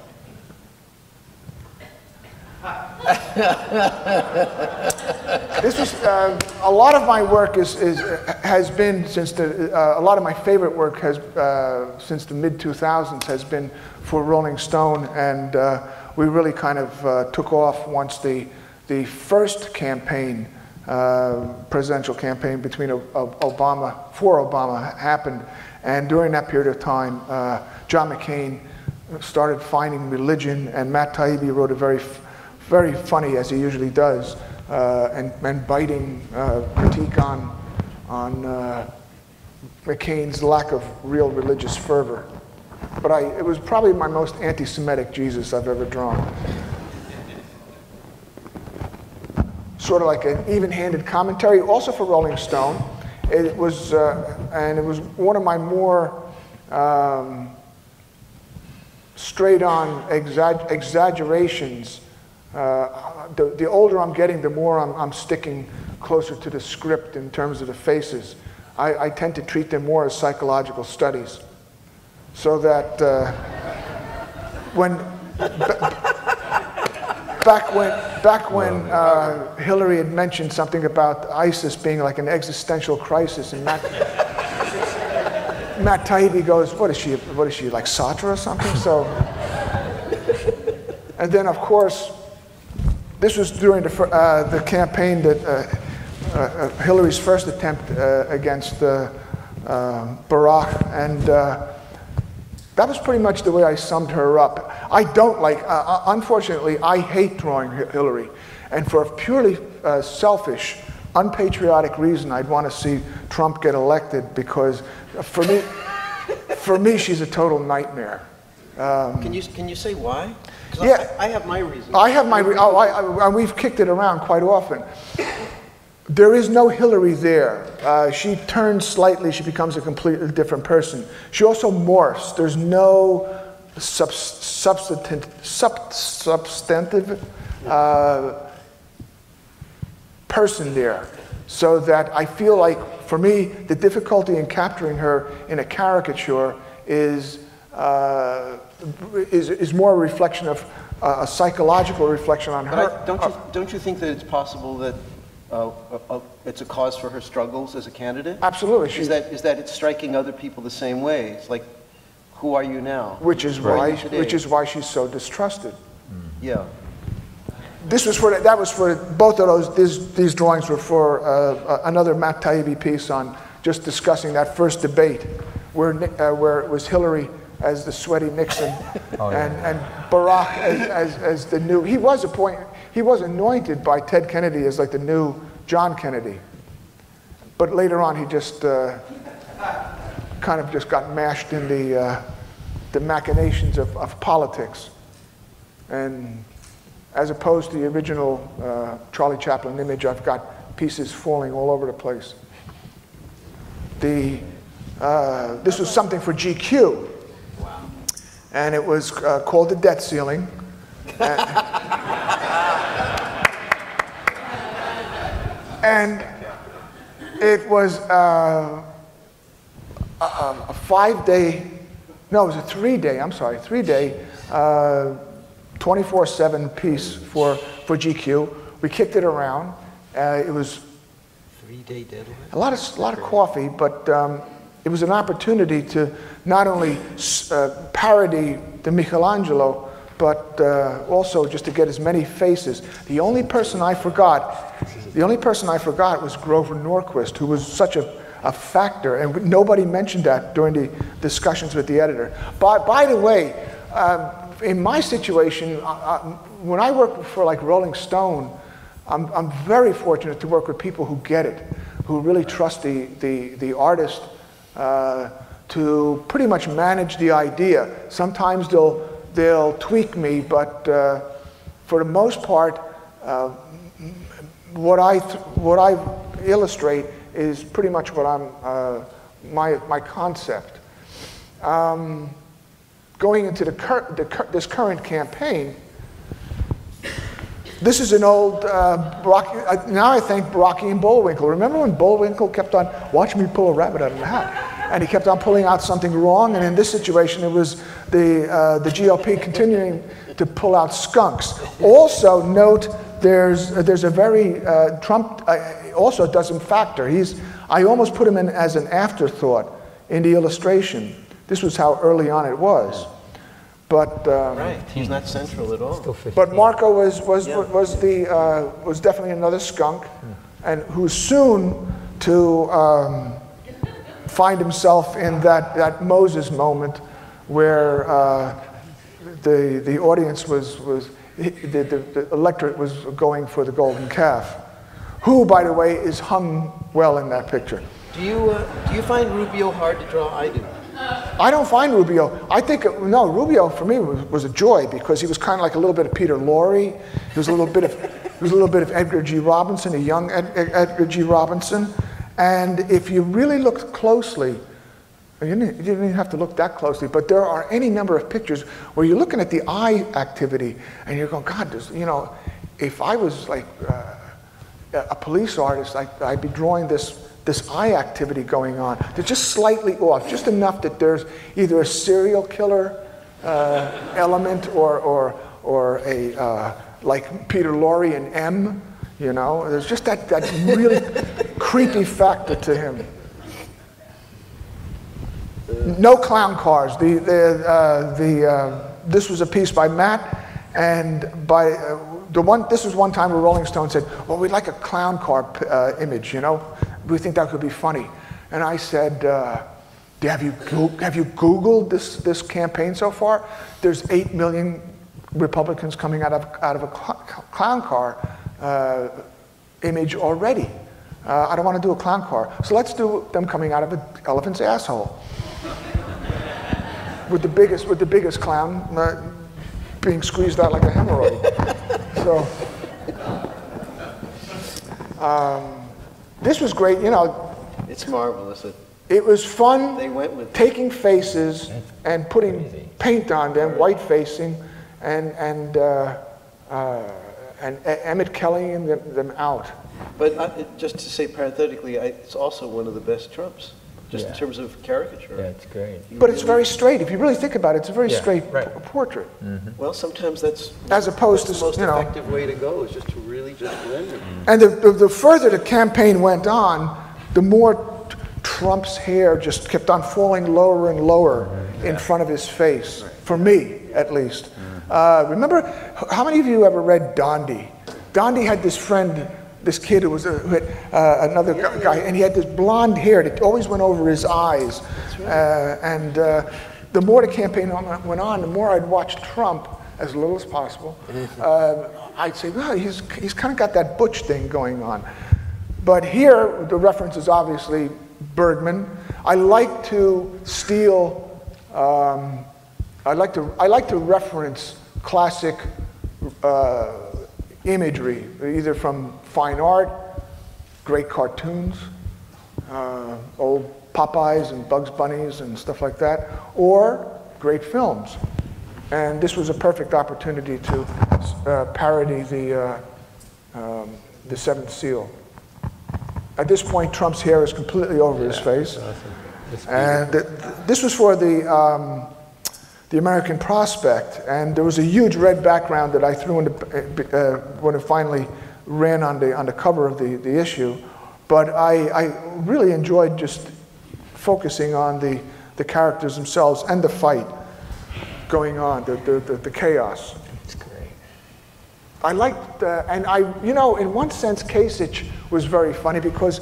This was uh, a lot of my work is, is has been since the uh, a lot of my favorite work has uh, since the mid 2000s has been for Rolling Stone and uh, we really kind of uh, took off once the, the first campaign, uh, presidential campaign between Obama, for Obama happened. And during that period of time, John McCain started finding religion, and Matt Taibbi wrote a very, very funny, as he usually does, uh, and, and biting uh, critique on, on uh, McCain's lack of real religious fervor but I, it was probably my most anti Semitic Jesus I've ever drawn. Sort of like an even handed commentary, also for Rolling Stone. It was, uh, and it was one of my more um, straight on exa exaggerations. Uh, the, the, older I'm getting, the more I'm, I'm, sticking closer to the script in terms of the faces. I, I tend to treat them more as psychological studies so that uh, when back when back when uh, Hillary had mentioned something about ISIS being like an existential crisis, and Matt Matt Taibbi goes, "What is she? What is she like Sartre or something?" So, and then of course, this was during the uh, the campaign that. Uh, uh, Hillary's first attempt uh, against Barack, and that was pretty much the way I summed her up. I don't like, uh, uh unfortunately, I hate drawing Hillary. And for a purely uh, selfish, unpatriotic reason, I'd want to see Trump get elected because for me, for me, she's a total nightmare. Um, can, you, can you say why? Yeah, I, I, have my reasons. I have my, oh, I, I, we've kicked it around quite often. There is no Hillary there. Uh, she turns slightly, she becomes a completely different person. She also morphs. There's no sub- substantive, sub- substantive uh, person there. So that I feel like, for me, the difficulty in capturing her in a caricature is, uh, is, is more a reflection of uh, a psychological reflection on but her. I, don't, you, don't you think that it's possible that uh, uh, it's a cause for her struggles as a candidate? Absolutely. Is that, is that it's striking other people the same way? It's like, who are you now? Which is why, which is why she's so distrusted. Yeah. This was for, that was for, both of those, these, these drawings were for uh, another Matt Taibbi piece on just discussing that first debate where, uh, where it was Hillary as the sweaty Nixon [LAUGHS] oh, yeah. and, and Barack as, as, as the new, he was appointed, he was anointed by Ted Kennedy as like the new John Kennedy. But later on, he just uh, kind of just got mashed in the, uh, the machinations of, of politics. And as opposed to the original uh, Charlie Chaplin image, I've got pieces falling all over the place. The, uh, this was something for GQ. And it was uh, called the debt ceiling. [LAUGHS] And it was uh, a, a five day, no, it was a three day, I'm sorry, three day, 24 uh, 7 piece for, for GQ. We kicked it around. Uh, it was Three-day deadline? a lot of, a lot of coffee, but um, it was an opportunity to not only uh, parody the Michelangelo, but uh, also just to get as many faces. The only person I forgot, the only person I forgot was Grover Norquist, who was such a, a factor, and nobody mentioned that during the discussions with the editor. By, by the way, um, in my situation, uh, uh, when I work for like Rolling Stone, I'm, I'm very fortunate to work with people who get it, who really trust the, the, the artist uh, to pretty much manage the idea. Sometimes they'll, they'll tweak me, but uh, for the most part, uh, what, I, what I illustrate is pretty much what I'm, uh, my, my concept. Um, going into the cur- the cur- this current campaign, this is an old uh, Brocky, uh, now I think Rocky and Bullwinkle. Remember when Bullwinkle kept on, watch me pull a rabbit out of the hat? And he kept on pulling out something wrong, and in this situation it was the, uh, the GOP continuing to pull out skunks. Also note there's, there's a very, uh, Trump uh, also doesn't factor. He's, I almost put him in as an afterthought in the illustration. This was how early on it was. But, um, Right, he's not central at all. But Marco was, was, Yeah. was, the, uh, was definitely another skunk, and who's soon to um, find himself in that, that Moses moment where uh, the, the audience was, was the, the, the electorate was going for the golden calf, who, by the way, is hung well in that picture. Do you, uh, do you find Rubio hard to draw? I do. I don't find Rubio. I think no, Rubio for me was, was a joy because he was kind of like a little bit of Peter Lorre. He was a little bit of he was a little bit of Edgar G. Robinson, a young Ed, Ed- Edgar G. Robinson. And if you really looked closely, you didn't, you didn't even have to look that closely, but there are any number of pictures where you're looking at the eye activity and you're going, God, you know, if I was like uh, a police artist, I, I'd be drawing this, this eye activity going on. They're just slightly off, just enough that there's either a serial killer uh, element or, or, or a, uh, like Peter Lorre in M, you know? There's just that, that really [LAUGHS] creepy factor to him. No clown cars. The, the, uh, the, uh, this was a piece by Matt, and by uh, the one. This was one time where Rolling Stone said, "Well, we'd like a clown car uh, image. You know, we think that could be funny." And I said, uh, "Have you have you Googled this this campaign so far? There's eight million Republicans coming out of out of a cl- clown car uh, image already." Uh, I don't want to do a clown car. So let's do them coming out of an elephant's asshole [LAUGHS] with the biggest with the biggest clown uh, being squeezed out like a hemorrhoid. so um, this was great. You know, It's marvelous that it was fun they went with taking faces and putting paint on them, white facing, and and uh, uh, and Emmett Kelly and them, them out. But uh, just to say parenthetically, I- it's also one of the best Trumps, just in terms of caricature. Yeah, it's great. He But it's really- very straight. If you really think about it, it's a very Yeah, straight right. p- portrait. Mm-hmm. Well, sometimes that's. As opposed that's to, the most you know- effective way to go, is just to really just blend it. And the, the, the further the campaign went on, the more t- Trump's hair just kept on falling lower and lower mm-hmm. in front of his face, for me at least. Mm-hmm. Uh, remember, how many of you ever read Dondi? Dondi had this friend, this kid who was a, who had, uh, another gu- guy, and he had this blonde hair that always went over his eyes. Uh, and uh, the more the campaign on- went on, the more I'd watch Trump as little as possible. Uh, I'd say, well, he's, he's kind of got that butch thing going on. But here, the reference is obviously Bergman. I like to steal, um, I, like to, I like to reference classic uh, imagery, either from fine art, great cartoons, uh, old Popeyes and Bugs Bunnies and stuff like that, or great films. And this was a perfect opportunity to uh, parody the, uh, um, the Seventh Seal. At this point, Trump's hair is completely over his face. And th- th- this was for the, um, the American Prospect, and there was a huge red background that I threw in the, uh, when it finally ran on the, on the cover of the, the issue. but I, I really enjoyed just focusing on the, the characters themselves and the fight going on, the, the, the, the chaos. It's great. I liked, uh, and I, you know, in one sense, Kasich was very funny because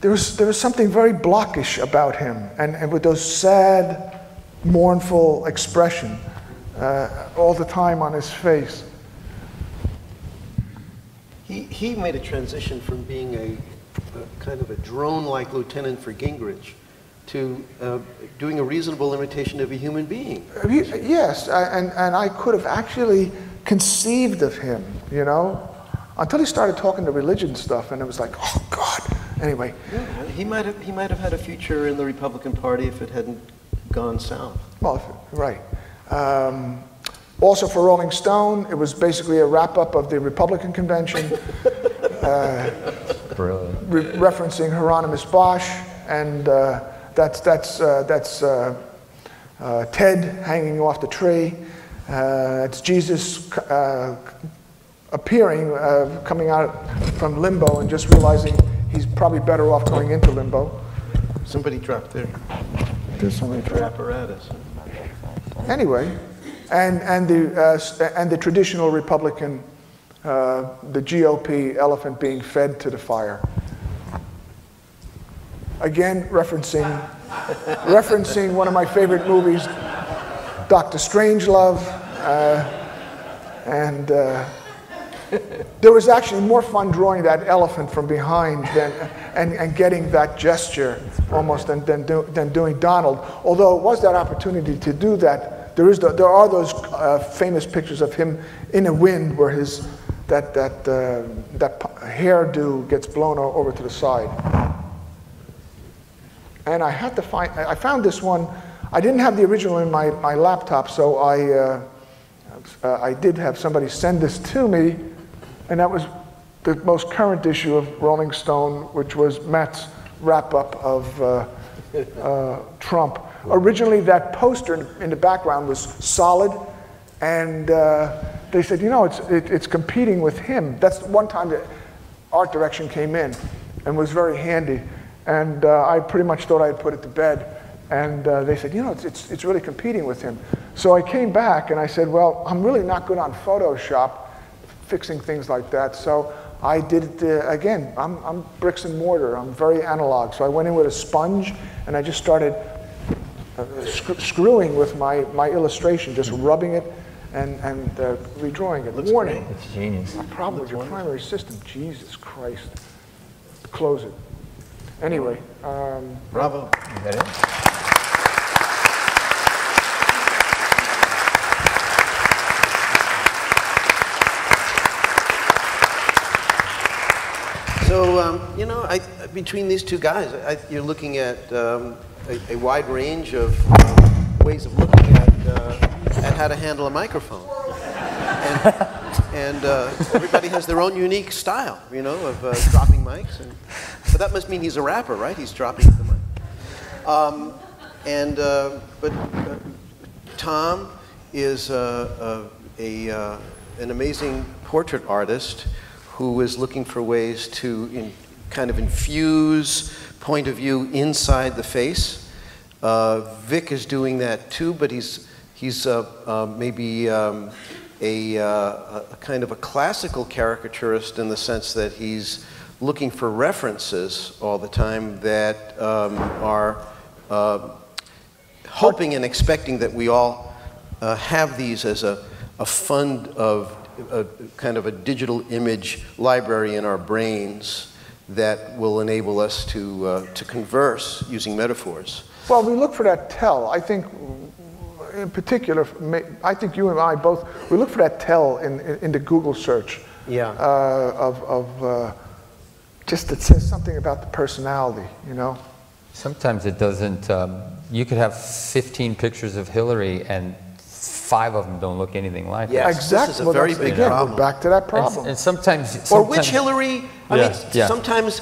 there was, there was something very blockish about him, and, and with those sad, mournful expression uh, all the time on his face. He, he made a transition from being a, a kind of a drone-like lieutenant for Gingrich to uh, doing a reasonable imitation of a human being. Uh, Yes, I- and, and I could have actually conceived of him, you know, until he started talking the religion stuff, and it was like, oh, God. Anyway, Yeah, he might have he might have had a future in the Republican Party if it hadn't gone south. well, right. Um, also for Rolling Stone, it was basically a wrap-up of the Republican convention. [LAUGHS] Brilliant. re- referencing Hieronymus Bosch, and uh, that's, that's, uh, that's uh, uh, Ted hanging off the tree. Uh, it's Jesus uh, appearing, uh, coming out from limbo, and just realizing he's probably better off going into limbo. Somebody dropped there. There's so many their apparatus. Anyway, and, and, the, uh, and the traditional Republican, uh, the GOP elephant being fed to the fire. Again, referencing, referencing one of my favorite movies, Doctor Strangelove, uh, and uh, there was actually more fun drawing that elephant from behind than, and, and getting that gesture almost than, than, do, than doing Donald. Although it was that opportunity to do that, there, is the, there are those uh, famous pictures of him in a wind where his, that, that, uh, that hairdo gets blown over to the side. And I had to find, I found this one. I didn't have the original in my, my laptop, so I, uh, uh, I did have somebody send this to me, and that was the most current issue of Rolling Stone, which was Matt's wrap up of uh, uh, Trump. Originally, that poster in, the background was solid, and uh, they said, you know, it's, it, it's competing with him. That's one time that art direction came in and was very handy. And uh, I pretty much thought I'd put it to bed. And uh, they said, you know, it's, it's, it's really competing with him. So I came back and I said, well, I'm really not good on Photoshop, fixing things like that. So I did it uh, again. I'm, I'm bricks and mortar. I'm very analog. So I went in with a sponge and I just started uh, sc- screwing with my, my illustration, just rubbing it and, and uh, redrawing it. Warning. It's genius. Problem with your primary system, Jesus Christ. Close it. Anyway, um, Bravo. Is that it? So, um, you know, I, between these two guys, I, you're looking at um, a, a wide range of um, ways of looking at, uh, at how to handle a microphone. And, and uh, everybody has their own unique style, you know, of uh, dropping mics. And, but that must mean he's a rapper, right? He's dropping the mic. Um, and, uh, but uh, Tom is uh, uh, a, uh, an amazing portrait artist who is looking for ways to in, kind of infuse point of view inside the face. Uh, Vic is doing that too, but he's, he's uh, uh, maybe um, a, uh, a kind of a classical caricaturist in the sense that he's looking for references all the time that um, are uh, hoping and expecting that we all have these as a, a fund of a, kind of a digital image library in our brains that will enable us to, uh, to converse using metaphors. well, we look for that tell. I think, in particular, I think you and I both, we look for that tell in, in, in the Google search. Yeah. Uh, of of uh, just that says something about the personality, you know? Sometimes it doesn't. Um, you could have 15 pictures of Hillary, and five of them don't look anything like her. Yes, this exactly. is a Well, very that's- big again, problem. Back to that problem. and sometimes, Or which Hillary? I Yeah, mean, yeah. sometimes,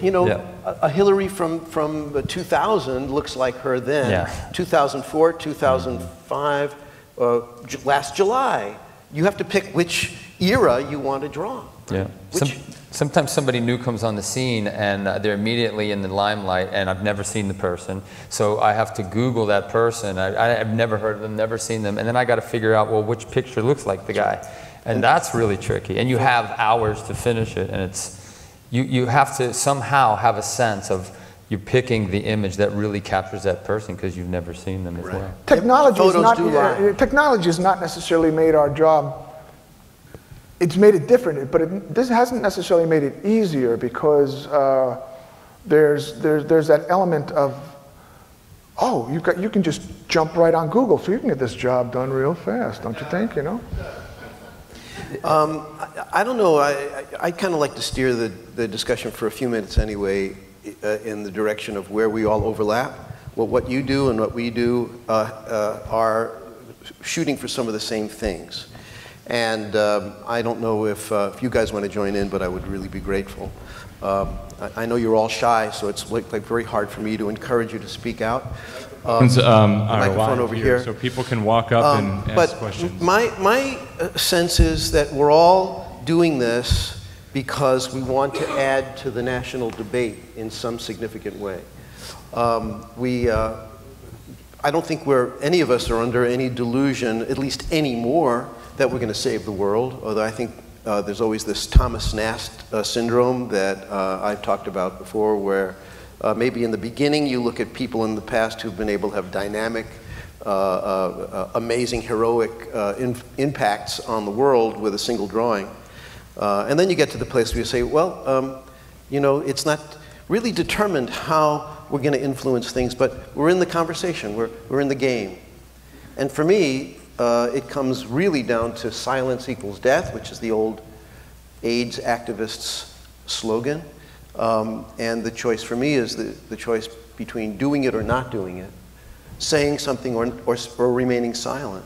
you know, Yeah. a, a Hillary from, from uh, 2000 looks like her then. Yeah. 2004, 2005, uh, Ju- last July. You have to pick which era you want to draw. Yeah. Which, Some- sometimes somebody new comes on the scene and uh, they're immediately in the limelight and I've never seen the person. So I have to Google that person. I, I, I've never heard of them, never seen them. And then I got to figure out, well, which picture looks like the guy. And that's really tricky. And you have hours to finish it. And it's, you, you have to somehow have a sense of you're picking the image that really captures that person because you've never seen them as well. Technology is not, uh, technology has not necessarily made our job, it's made it different, but it, this hasn't necessarily made it easier because uh, there's, there's, there's that element of, oh, you've got, you can just jump right on Google, so you can get this job done real fast, don't you think, you know? Um, I, I don't know. I, I, I'd kind of like to steer the, the discussion for a few minutes anyway uh, in the direction of where we all overlap. Well, what you do and what we do uh, uh, are shooting for some of the same things. And um, I don't know if, uh, if you guys want to join in, but I would really be grateful. Um, I, I know you're all shy, so it's like, like very hard for me to encourage you to speak out. Um, Um, microphone over here. So people can walk up and um, ask but questions. my, my uh, sense is that we're all doing this because we want to add to the national debate in some significant way. Um, we, uh, I don't think we're, any of us are under any delusion, at least anymore, that we're going to save the world, although I think uh, there's always this Thomas Nast uh, syndrome that uh, I've talked about before, where uh, maybe in the beginning you look at people in the past who've been able to have dynamic, uh, uh, amazing, heroic impacts on the world with a single drawing. And then you get to the place where you say, well, um, you know, it's not really determined how we're going to influence things, but we're in the conversation, we're, we're in the game. And for me, uh, it comes really down to silence equals death, which is the old AIDS activists' slogan. Um, and the choice for me is the, the choice between doing it or not doing it, saying something or, or, or remaining silent.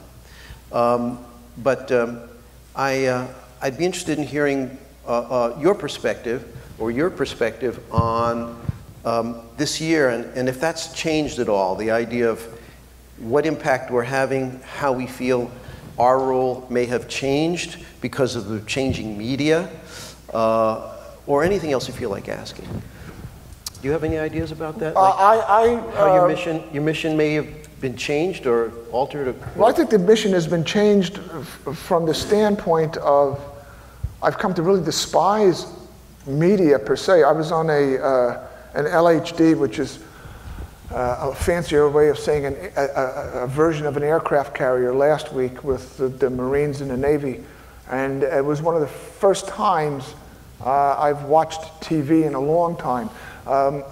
Um, but um, I, uh, I'd be interested in hearing uh, uh, your perspective or your perspective on um, this year and, and if that's changed at all, the idea of what impact we're having, how we feel our role may have changed because of the changing media, uh, or anything else you feel like asking. Do you have any ideas about that? Uh, Like I, I, how your uh, mission, your mission may have been changed or altered? Or, Well, I think the mission has been changed f- from the standpoint of I've come to really despise media per se. I was on a uh, an LHD, which is uh, a fancier way of saying an, a, a, version of an aircraft carrier last week with the, the Marines and the Navy, and it was one of the first times uh, I've watched TV in a long time. Um,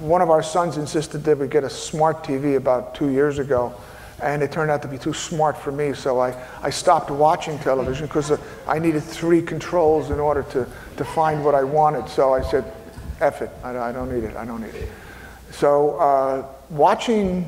one of our sons insisted that we get a smart TV about two years ago, and it turned out to be too smart for me, so I, I stopped watching television because uh, I needed three controls in order to, to find what I wanted. So I said, F it, I, I don't need it, I don't need it. So uh, watching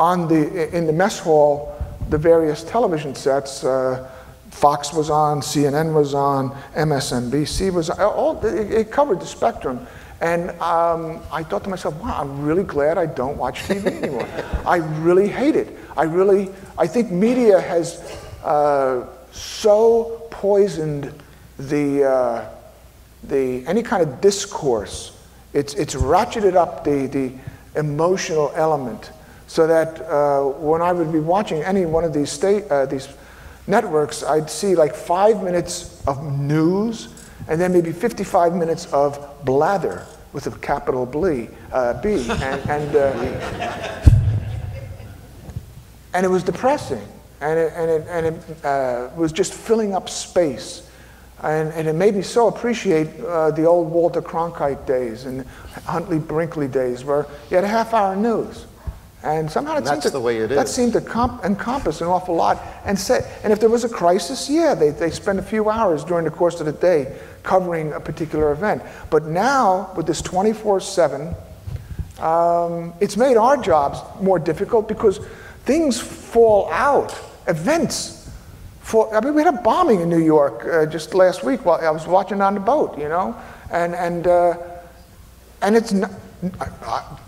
on the, in the mess hall the various television sets, uh, Fox was on, CNN was on, MSNBC was on, all, it, it covered the spectrum. And um, I thought to myself, wow, I'm really glad I don't watch TV [LAUGHS] anymore. I really hate it. I really, I think media has uh, so poisoned the, uh, the, any kind of discourse. It's, it's ratcheted up the, the emotional element so that uh, when I would be watching any one of these, state, uh, these networks, I'd see like five minutes of news and then maybe 55 minutes of blather with a capital B. Uh, B. And, and, uh, and it was depressing. And it, and it, and it uh, was just filling up space. And, and it made me so appreciate uh, the old Walter Cronkite days and Huntley Brinkley days where you had a half hour news. And somehow it And seemed to, the way it that is. seemed to comp- encompass an awful lot. And, say, and if there was a crisis, yeah, they, they spend a few hours during the course of the day covering a particular event. But now, with this 24 7, um, it's made our jobs more difficult because things fall out. Events fall. I mean, we had a bombing in New York uh, just last week while I was watching on the boat, you know? And, and, uh, and it's not.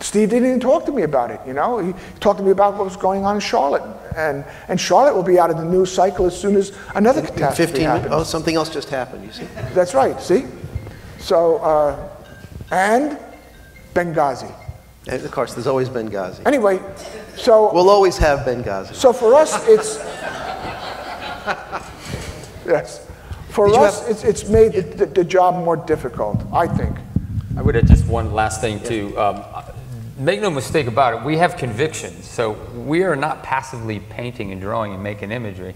Steve didn't even talk to me about it, you know? He talked to me about what was going on in Charlotte. And, and Charlotte will be out of the news cycle as soon as another in catastrophe 15 happens. oh, something else just happened, you see. That's right, see? So, uh, and Benghazi. And of course, there's always Benghazi. Anyway, so We'll always have Benghazi. so for us, it's [LAUGHS] yes. For Did us, have- it's, it's made the, the, the job more difficult. I think. I would add just one last thing too. Um, make no mistake about it, we have convictions. So we are not passively painting and drawing and making imagery.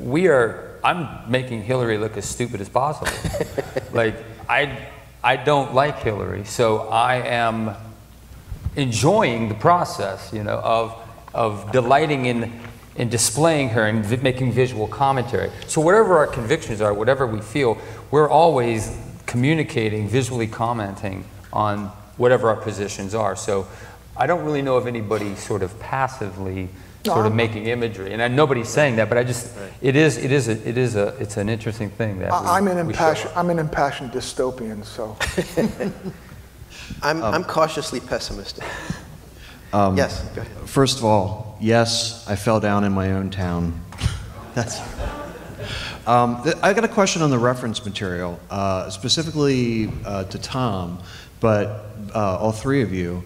We are, I'm making Hillary look as stupid as possible. [LAUGHS] like, I, I don't like Hillary, so I am enjoying the process, you know, of, of delighting in, in displaying her and vi- making visual commentary. So whatever our convictions are, whatever we feel, we're always communicating, visually commenting on whatever our positions are. So I don't really know of anybody sort of passively sort of making imagery, and I, nobody's saying that, but I just, it is, it is, a, it is a, it's an interesting thing that we, I, I'm an impassioned, I'm an impassioned dystopian. So [LAUGHS] I'm, um, I'm cautiously pessimistic. Um, yes, go ahead. First of all, yes, I fell down in my own town. That's. Um, I got a question on the reference material, uh, specifically uh, to Tom, but uh, all three of you.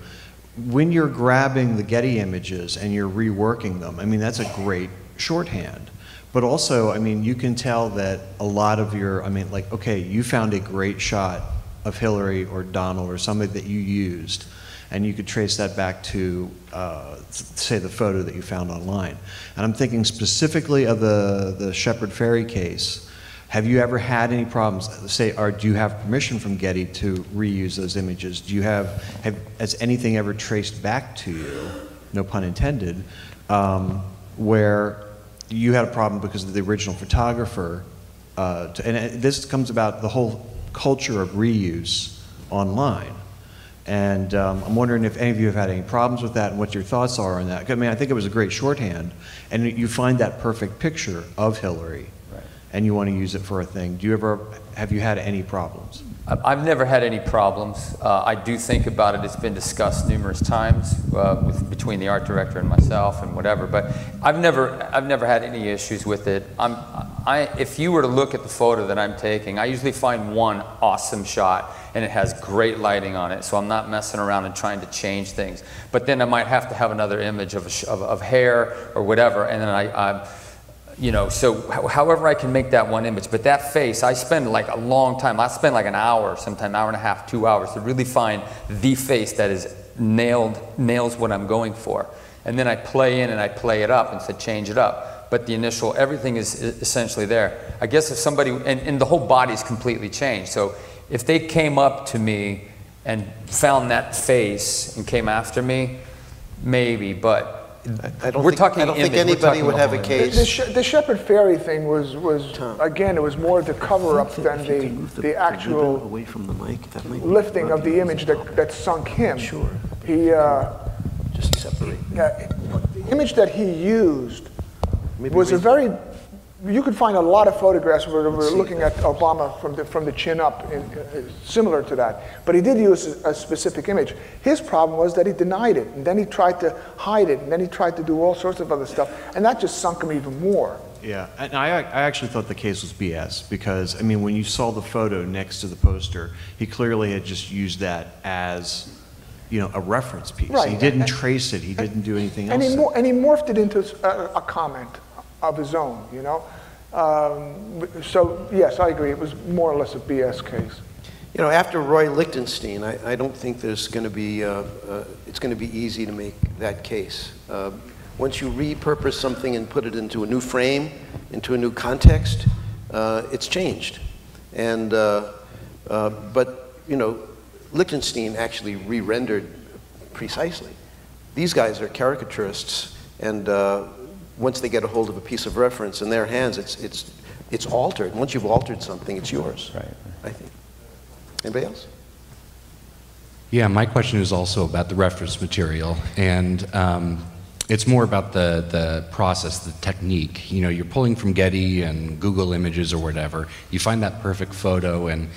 When you're grabbing the Getty images and you're reworking them, I mean, that's a great shorthand. But also, I mean, you can tell that a lot of your, I mean, like, okay, you found a great shot of Hillary or Donald or somebody that you used, and you could trace that back to, uh, say, the photo that you found online. And I'm thinking specifically of the, the Shepard Fairey case. Have you ever had any problems? Say, or do you have permission from Getty to reuse those images? Do you have, have has anything ever traced back to you, no pun intended, um, where you had a problem because of the original photographer? Uh, to, and it- this comes about the whole culture of reuse online. And um, I'm wondering if any of you have had any problems with that and what your thoughts are on that. I mean, I think it was a great shorthand, and you find that perfect picture of Hillary, and you want to use it for a thing. Do you ever have you had any problems? I've never had any problems. Uh, I do think about it. It's been discussed numerous times uh, with, between the art director and myself and whatever. But I've never, I've never had any issues with it. I'm, I, if you were to look at the photo that I'm taking, I usually find one awesome shot and it has great lighting on it. So I'm not messing around and trying to change things. But then I might have to have another image of, of, of hair or whatever, and then I. I you know, so however I can make that one image. But that face, I spend like a long time. I spend like an hour, sometime hour and a half, two hours to really find the face that is nailed, nails what I'm going for. And then I play in and I play it up and say change it up. But the initial, everything is essentially there. I guess if somebody, and, and the whole body's completely changed. So if they came up to me and found that face and came after me, maybe, but I- I don't we're think- talking I don't think image, we're anybody would have a whole the, case. the, She- the Shepard Fairey thing was was again it was more the cover up than the the actual away from the mic, that lifting of the image that, that sunk him. Sure. He, uh, Just separate. yeah, the image that he used Maybe was a we- very, you could find a lot of photographs where we're looking at Obama from the, from the chin up, in, uh, similar to that. But he did use a, a specific image. His problem was that he denied it, and then he tried to hide it, and then he tried to do all sorts of other stuff, and that just sunk him even more. Yeah, and I, I actually thought the case was BS because, I mean, when you saw the photo next to the poster, he clearly had just used that as, you know, a reference piece. Right, He didn't and- trace it, he didn't do anything And else. he, and he morphed it into a, a comment of his own, you know? Um, so, yes, I agree. It was more or less a BS case. You know, after Roy Lichtenstein, I, I don't think there's going to be, uh, uh, it's going to be easy to make that case. Uh, once you repurpose something and put it into a new frame, into a new context, uh, it's changed. And, uh, uh, but, you know, Lichtenstein actually re-rendered precisely. These guys are caricaturists, and once they get a hold of a piece of reference in their hands, it's, it's, it's altered. Once you've altered something, it's yours, Right. I think. Anybody else? Yeah, my question is also about the reference material, and um, it's more about the, the process, the technique. You know, you're pulling from Getty and Google Images or whatever. You find that perfect photo, and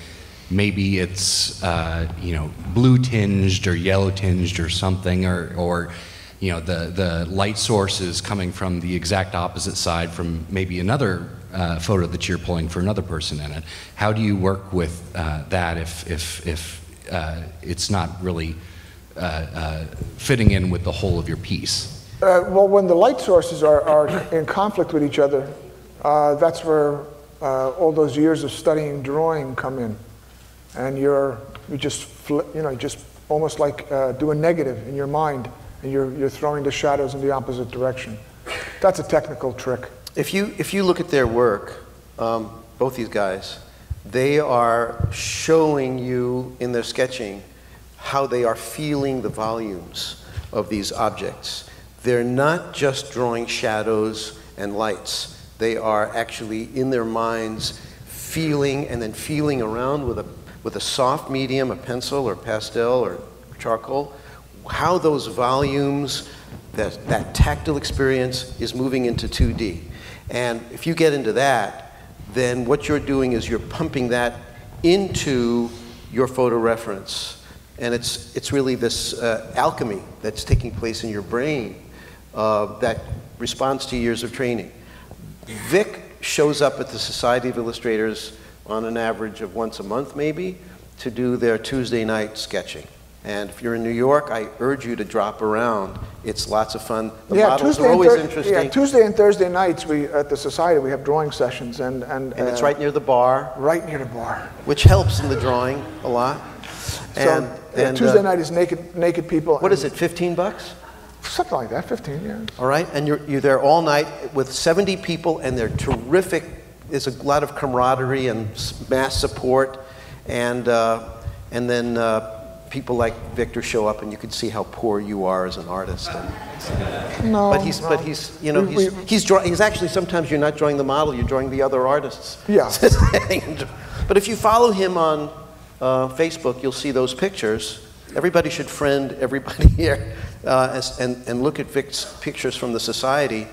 maybe it's uh, you know blue tinged or yellow tinged or something, or or you know the the light source is coming from the exact opposite side from maybe another uh, photo that you're pulling for another person in it. How do you work with uh, that if, if, if uh, it's not really uh, uh, fitting in with the whole of your piece? Uh, well, when the light sources are, are in conflict with each other, that's where all those years of studying drawing come in. And you're, you just, you know, just almost like do a negative in your mind, and you're, you're throwing the shadows in the opposite direction. That's a technical trick. If you, if you look at their work, um, both these guys, they are showing you in their sketching how they are feeling the volumes of these objects. They're not just drawing shadows and lights. They are actually in their minds feeling and then feeling around with a, with a soft medium, a pencil or pastel or charcoal, how those volumes, that, that tactile experience is moving into 2D. And if you get into that, then what you're doing is you're pumping that into your photo reference. And it's, it's really this uh, alchemy that's taking place in your brain uh, that responds to years of training. Vic shows up at the Society of Illustrators on an average of once a month, maybe, to do their Tuesday night sketching. And if you're in New York, I urge you to drop around. It's lots of fun. The yeah, models Tuesday are always interesting. Yeah, Tuesday and Thursday nights we at the society we have drawing sessions and and, and it's uh, right near the bar, right near the bar. which helps in the drawing a lot. And, so yeah, and, Tuesday uh, night is naked naked people. What is it, 15 bucks? Something like that, 15 years. All right, and you're, you're there all night with 70 people, and they're terrific. There's a lot of camaraderie and mass support, and uh, and then uh, people like Victor show up, and you can see how poor you are as an artist. And, No, but he's no. but he's you know We- he's we- he's, draw, he's actually sometimes you're not drawing the model, you're drawing the other artists. Yeah. [LAUGHS] but if you follow him on uh, Facebook, you'll see those pictures. Everybody should friend everybody [LAUGHS] here uh, as, and, and look at Vic's pictures from the society,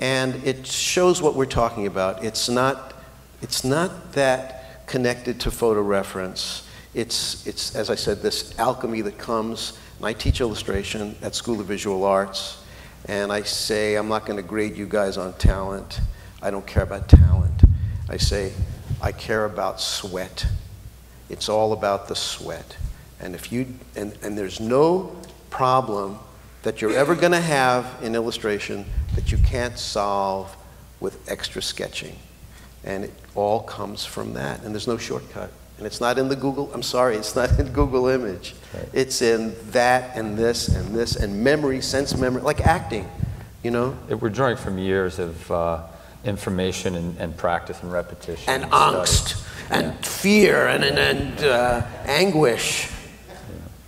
and it shows what we're talking about. It's not, it's not that connected to photo reference. It's, it's, as I said, this alchemy that comes. And I teach illustration at School of Visual Arts, and I say, I'm not going to grade you guys on talent. I don't care about talent. I say, I care about sweat. It's all about the sweat. And if you and, and there's no problem that you're ever going to have in illustration that you can't solve with extra sketching. And it all comes from that. And there's no shortcut. And it's not in the Google, I'm sorry, it's not in Google image. It's in that and this and this and memory, sense memory, like acting, you know? It- We're drawing from years of uh, information and, and practice and repetition. And study. angst and fear and, and, and uh, anguish.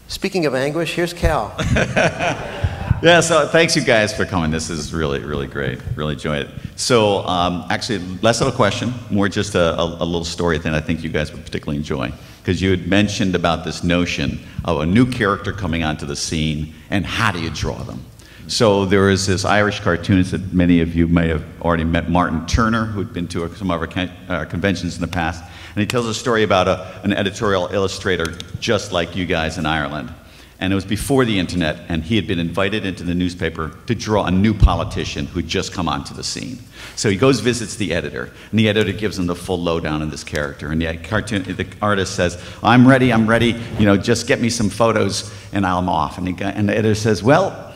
Speaking of anguish, here's Cal. [LAUGHS] Yeah, so thanks you guys for coming. This is really, really great. Really enjoy it. So, um, actually, less of a question, more just a, a, a little story that I think you guys would particularly enjoy. Because you had mentioned about this notion of a new character coming onto the scene and how do you draw them. So there is this Irish cartoonist that many of you may have already met, Martin Turner, who had been to some of our con- uh, conventions in the past. And he tells a story about a, an editorial illustrator just like you guys in Ireland. And it was before the internet, and he had been invited into the newspaper to draw a new politician who'd just come onto the scene. So he goes, visits the editor, and the editor gives him the full lowdown on this character. And the, cartoon, the artist says, I'm ready, I'm ready, you know, just get me some photos, and I'm off. And, the and the editor says, Well,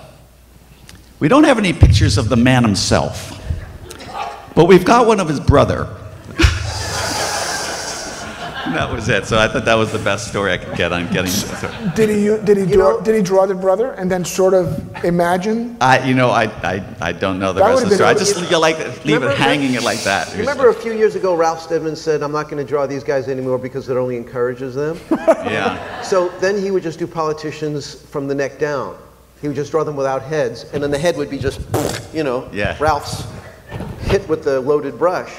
we don't have any pictures of the man himself, but we've got one of his brother. And [LAUGHS] that was it. So I thought that was the best story I could get on getting. Did he did he draw did he draw the brother and then sort of imagine? I, you know, I, I, I don't know the That rest of the story. I just you like leave Remember- it hanging it like that. Remember a few years ago, Ralph Steadman said, I'm not going to draw these guys anymore because it only encourages them? [LAUGHS] Yeah. so then he would just do politicians from the neck down. He would just draw them without heads, and then the head would be just, you know, Yeah. Ralph's hit with the loaded brush.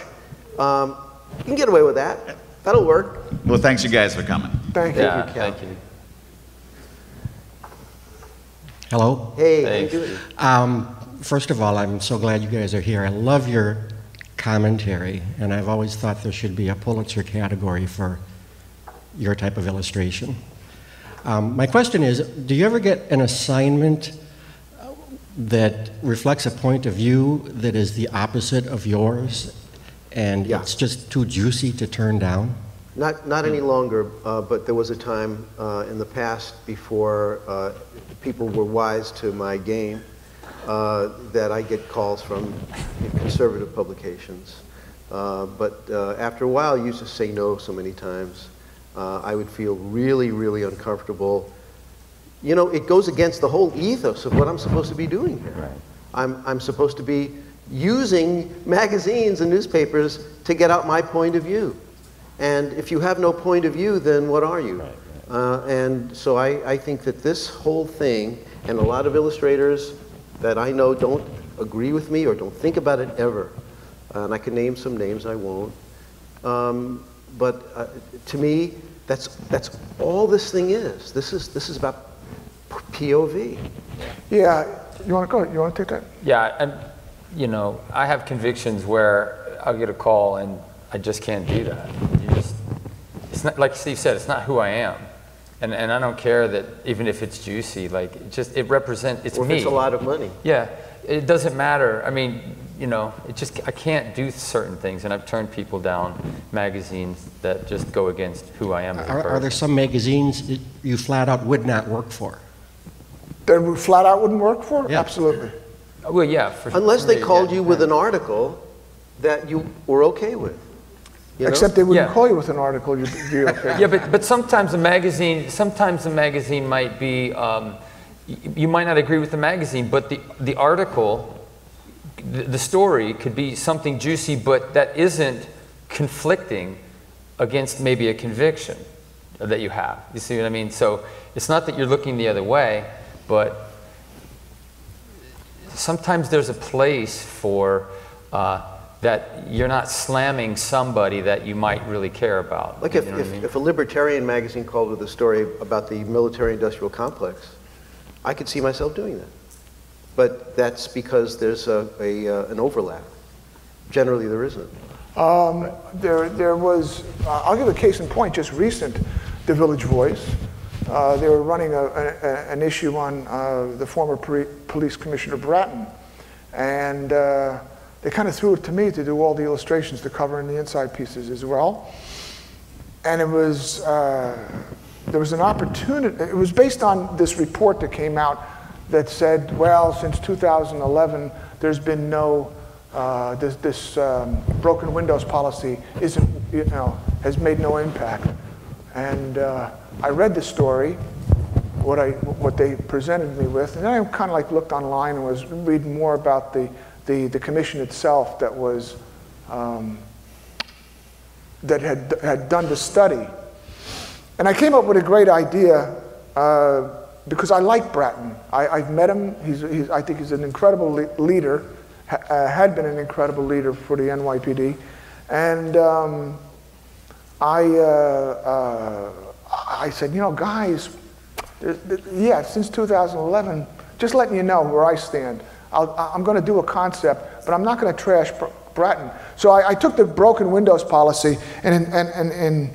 Um, you can get away with that. That'll work. Well, thanks you guys for coming. Thank you. Yeah, you, Cal. thank you. Hello. Hey, how you doing? Um, first of all, I'm so glad you guys are here. I love your commentary, and I've always thought there should be a Pulitzer category for your type of illustration. Um, my question is Do you ever get an assignment that reflects a point of view that is the opposite of yours? And Yeah. it's just too juicy to turn down? Not, not any longer, uh, but there was a time uh, in the past before uh, people were wise to my game uh, that I get calls from conservative publications. Uh, But uh, after a while, you just say no so many times. uh, I would feel really, really uncomfortable. You know, it goes against the whole ethos of what I'm supposed to be doing here. I'm, I'm supposed to be using magazines and newspapers to get out my point of view. And if you have no point of view, then what are you? Uh, and so I, I think that this whole thing, and a lot of illustrators that I know don't agree with me or don't think about it ever, and I can name some names, I won't. Um, but uh, to me, that's, that's all this thing is. This is, this is about POV. Yeah, you want to go, you want to take that? Yeah, and, you know, I have convictions where I'll get a call and I just can't do that. You just, it's not, like Steve said, it's not who I am. And, and I don't care that, even if it's juicy, like, it just, it represents, it's Or me. it's a lot of money. Yeah, it doesn't matter. I mean, you know, it just, I can't do certain things, and I've turned people down magazines that just go against who I am Are, are there some magazines that you flat out would not work for? That we flat out wouldn't work for? Yeah. Absolutely. Well, yeah, for Unless they me, called yeah, you with yeah. an article that you were okay with. you know? Except they wouldn't Yeah. call you with an article, you'd be [LAUGHS] okay. Yeah, but, but sometimes the magazine, sometimes the magazine might be, um, y- you might not agree with the magazine, but the, the article, the, the story could be something juicy, but that isn't conflicting against maybe a conviction that you have. You see what I mean? So it's not that you're looking the other way, but sometimes there's a place for uh, that you're not slamming somebody that you might really care about. Like You if, know what I mean? if a libertarian magazine called with a story about the military-industrial complex, I could see myself doing that. But that's because there's a, a, uh, an overlap. Generally, there isn't. Um, there, there was, uh, I'll give a case in point, just recent, the Village Voice. Uh, they were running a, a, an issue on uh, the former police commissioner Bratton. And uh, they kind of threw it to me to do all the illustrations, the cover and the inside pieces as well. And it was, uh, there was an opportunity, it was based on this report that came out that said, well, since 2011, there's been no, uh, this, this um, broken windows policy isn't, you know, has made no impact. And uh, I read the story, what, I, what they presented me with, and then I kind of like looked online and was reading more about the, the, the commission itself that was, um, that had, had done the study. And I came up with a great idea uh, because I like Bratton. I, I've met him. He's, he's, I think he's an incredible le- leader, ha, uh, had been an incredible leader for the NYPD. And um, I, uh, uh, I said, you know, guys, yeah, since 2011, just letting you know where I stand. I'll, I'm going to do a concept, but I'm not going to trash Br- Bratton. So I, I took the broken windows policy and, and, and, and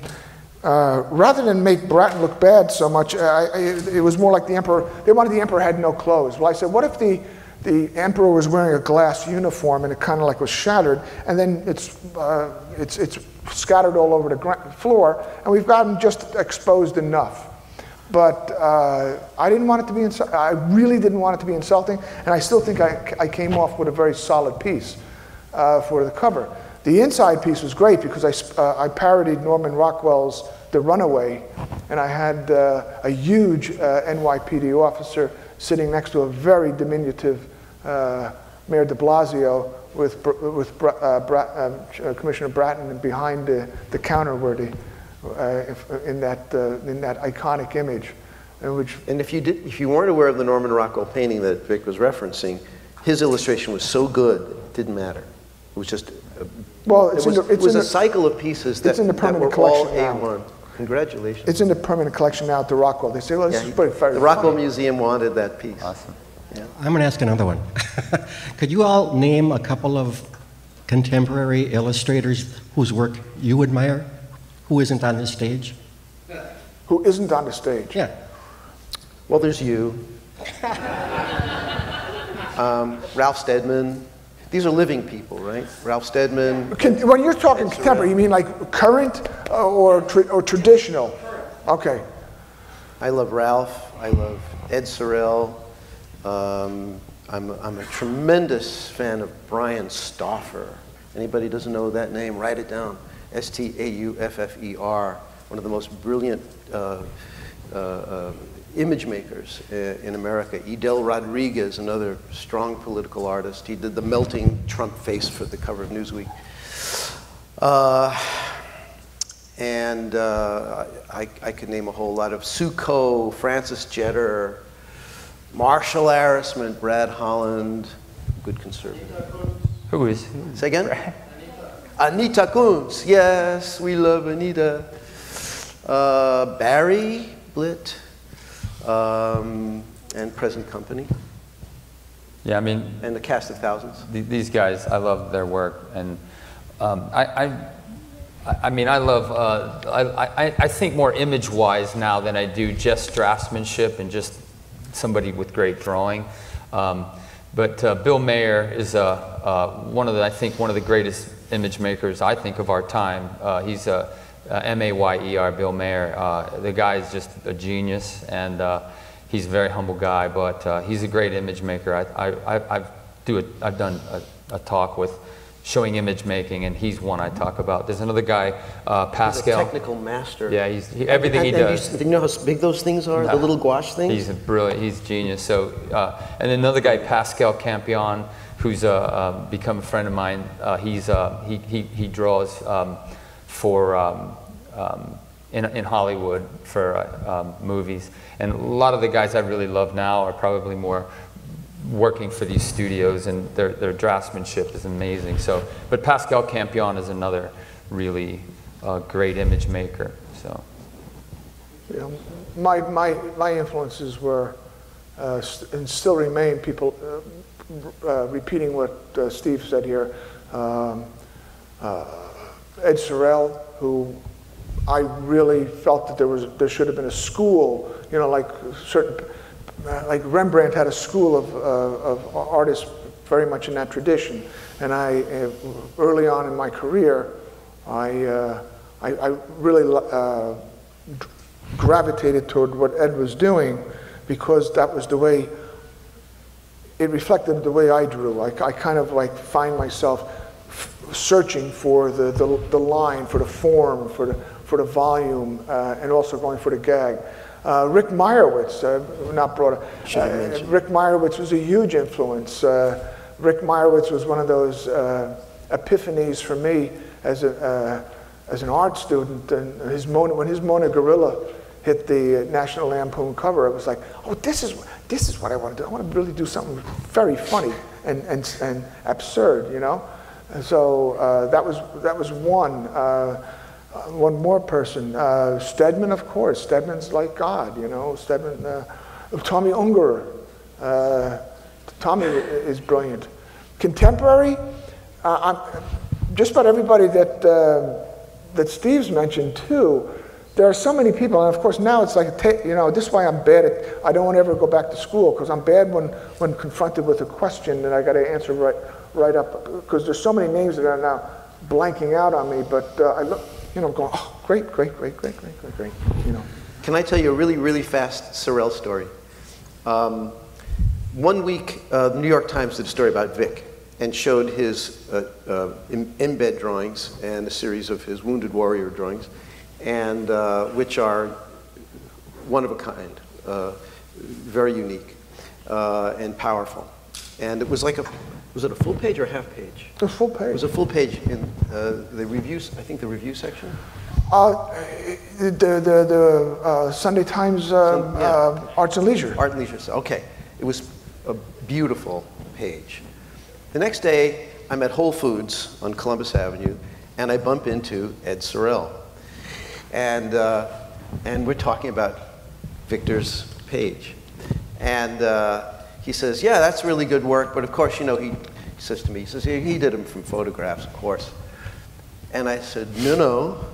uh, rather than make Bratton look bad so much, I, I, it was more like the emperor. They wanted the emperor had no clothes. Well, I said, what if the the emperor was wearing a glass uniform and it kind of like was shattered, and then it's uh, it's it's scattered all over the floor, and we've gotten just exposed enough. But uh, I didn't want it to be. Insu- I really didn't want it to be insulting, and I still think I, I came off with a very solid piece uh, for the cover. The inside piece was great because I, uh, I parodied Norman Rockwell's The Runaway, and I had uh, a huge uh, NYPD officer sitting next to a very diminutive uh, Mayor de Blasio with, with uh, Bra- uh, Commissioner Bratton and behind the, the counter where the, uh, if, in, that, uh, in that iconic image. In which And if you, did, if you weren't aware of the Norman Rockwell painting that Vic was referencing, his illustration was so good, it didn't matter. It was just, a, Well, it was, the- it was a the- cycle of pieces that, it's in the that permanent were all collection now. A1. Congratulations. It's in the permanent collection now at the Rockwell. They say, well, this Yeah, is pretty very the Rockwell funny. Museum wanted that piece. Awesome. Yeah. I'm going to ask another one. [LAUGHS] Could you all name a couple of contemporary illustrators whose work you admire, who isn't on the stage? Who isn't on the stage? Yeah. Well, there's you. [LAUGHS] um, Ralph Steadman. These are living people, right? Ralph Steadman. Con- When you're talking contemporary, you mean like current uh, or, tra- or traditional? Okay. I love Ralph. I love Ed Sorel. Um, I'm, I'm a tremendous fan of Brian Stauffer. Anybody doesn't know that name, write it down. S-T-A-U-F-F-E-R. One of the most brilliant uh, uh, uh, image makers uh, in America. Edel Rodriguez, another strong political artist. He did the melting Trump face for the cover of Newsweek. Uh, and uh, I, I could name a whole lot of Suko, Frances Jetter, Marshall Arisman, Brad Holland, good conservative. Who is? Say again? Anita Kunz, yes, we love Anita. Uh, Barry Blitt, um, and Present Company, Yeah, I mean, and the cast of thousands. th- these guys, I love their work, and um, I, I, I- mean, I love. Uh, I, I, I think more image-wise now than I do just draftsmanship and just somebody with great drawing. Um, but uh, Bill Mayer is uh, uh, one of the, I think, one of the greatest image makers I think of our time. Uh, he's a, a M-A-Y-E-R, Bill Mayer. Uh, the guy is just a genius, and uh, he's a very humble guy, but uh, he's a great image maker. I, I, I, I've, do a, I've done a, a talk with showing image making, and he's one I talk about. There's another guy, uh, He's a Pascal. technical master. Yeah, he's, he, everything he does. s- You know how big those things are, the little gouache things? He's a brilliant. He's genius. So, uh, and another guy, Pascal Campion, who's uh, uh, become a friend of mine. Uh, he's uh, he, he he draws um, for um, um, in in Hollywood for uh, um, movies, and a lot of the guys I really love now are probably more working for these studios, and their their draftsmanship is amazing. So, but Pascal Campion is another really uh, great image maker. So. Know, my, my, my influences were, uh, and still remain, people uh, uh, repeating what uh, Steve said here. Um, uh, Ed Sorel, who I really felt that there was there should have been a school, you know, like certain, uh, like Rembrandt had a school of, uh, of artists very much in that tradition. And I, uh, early on in my career, I, uh, I, I really uh, gravitated toward what Ed was doing because that was the way it reflected the way I drew. I, I kind of like find myself searching for the, the, the line, for the form, for the, for the volume, uh, and also going for the gag. Uh, Rick Meyerowitz, uh, not brought up. Uh. Rick Meyerowitz was a huge influence. Uh, Rick Meyerowitz was one of those uh, epiphanies for me as, a, uh, as an art student. And his Mona, when his Mona Gorilla hit the National Lampoon cover, it was like, oh, this is, this is what I want to do. I want to really do something very funny and, and, and absurd, you know? And so uh, that, was, that was one. Uh, one more person. Uh, Steadman, of course. Steadman's like God, you know. Steadman, uh, Tomi Ungerer. Uh, Tomi is brilliant. Contemporary, uh, just about everybody that, that Steve's mentioned too, there are so many people, and of course now it's like, you know, this is why I'm bad at, I don't want to ever go back to school, because I'm bad when, when confronted with a question and I got to answer right, right up, because there's so many names that are now blanking out on me, but uh, I look, you know, I'm going, oh, great, great, great, great, great, great, great, you know. Can I tell you a really, really fast Sorel story? Um, one week, uh, the New York Times did a story about Vic and showed his uh, uh, embed drawings and a series of his Wounded Warrior drawings, and uh, which are one of a kind, uh, very unique and powerful. And it was like a, was it a full page or a half page? The full It page. was a full page in uh, the reviews, I think the review section. Uh, the the, the uh, Sunday Times uh, Sun- yeah. uh, Arts and Leisure. Art and Leisure. Okay. It was a beautiful page. The next day, I'm at Whole Foods on Columbus Avenue, and I bump into Ed Sorel. And, uh, and we're talking about Victor's page. And uh, he says, Yeah, that's really good work, but of course, you know, he, he says to me, he says, "He he did them from photographs, of course. And I said, No, no.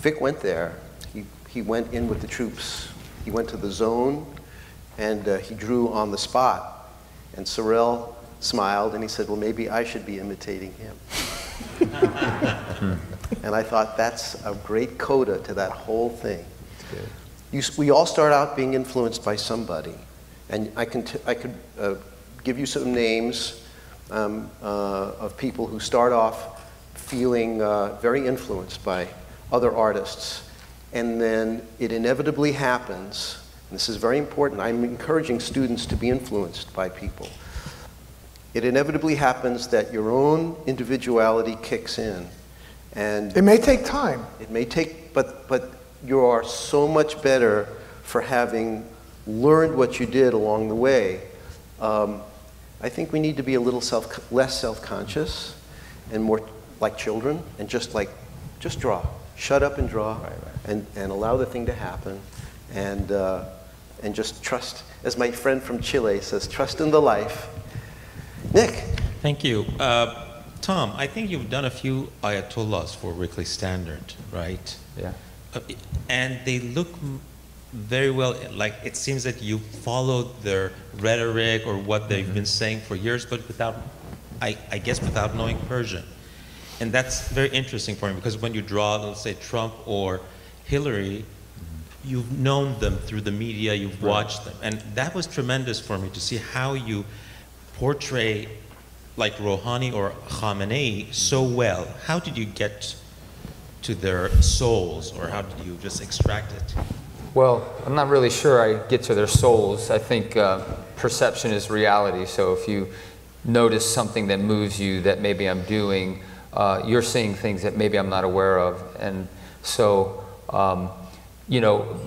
Vic went there. He, he went in with the troops. He went to the zone and uh, he drew on the spot. And Sorel smiled and he said, Well, maybe I should be imitating him. [LAUGHS] and I thought that's a great coda to that whole thing. You, we all start out being influenced by somebody. And I, can t- I could uh, give you some names um, uh, of people who start off feeling uh, very influenced by other artists. And then it inevitably happens, and this is very important, I'm encouraging students to be influenced by people. It inevitably happens that your own individuality kicks in. And It may take time. it may take, but, but you are so much better for having learned what you did along the way. Um, I think we need to be a little self, less self-conscious and more like children and just like, just draw. Shut up and draw and, and allow the thing to happen and, uh, and just trust, as my friend from Chile says, trust in the life. Nick, Thank you. Uh, Tom, I think you've done a few Ayatollahs for Weekly Standard, right? Yeah. Uh, And they look m- very well, like it seems that you followed their rhetoric or what they've mm-hmm. been saying for years, but without, I, I guess, without knowing Persian. And that's very interesting for me because when you draw, let's say, Trump or Hillary, mm-hmm. you've known them through the media, you've watched them. And that was tremendous for me to see how you portray like Rouhani or Khamenei so mm-hmm. well. How did you get to their souls or how did you just extract it? Well, I'm not really sure I get to their souls. I think uh, perception is reality. So if you notice something that moves you that maybe I'm doing, uh, you're seeing things that maybe I'm not aware of. And so, um, you know,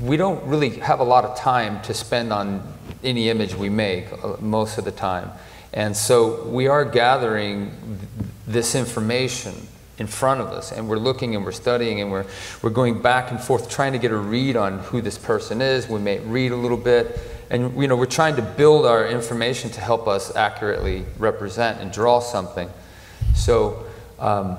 we don't really have a lot of time to spend on any image we make uh, most of the time. And so we are gathering th- this information in front of us and we're looking and we're studying and we're, we're going back and forth trying to get a read on who this person is. We may read a little bit and you know, we're trying to build our information to help us accurately represent and draw something. So, um,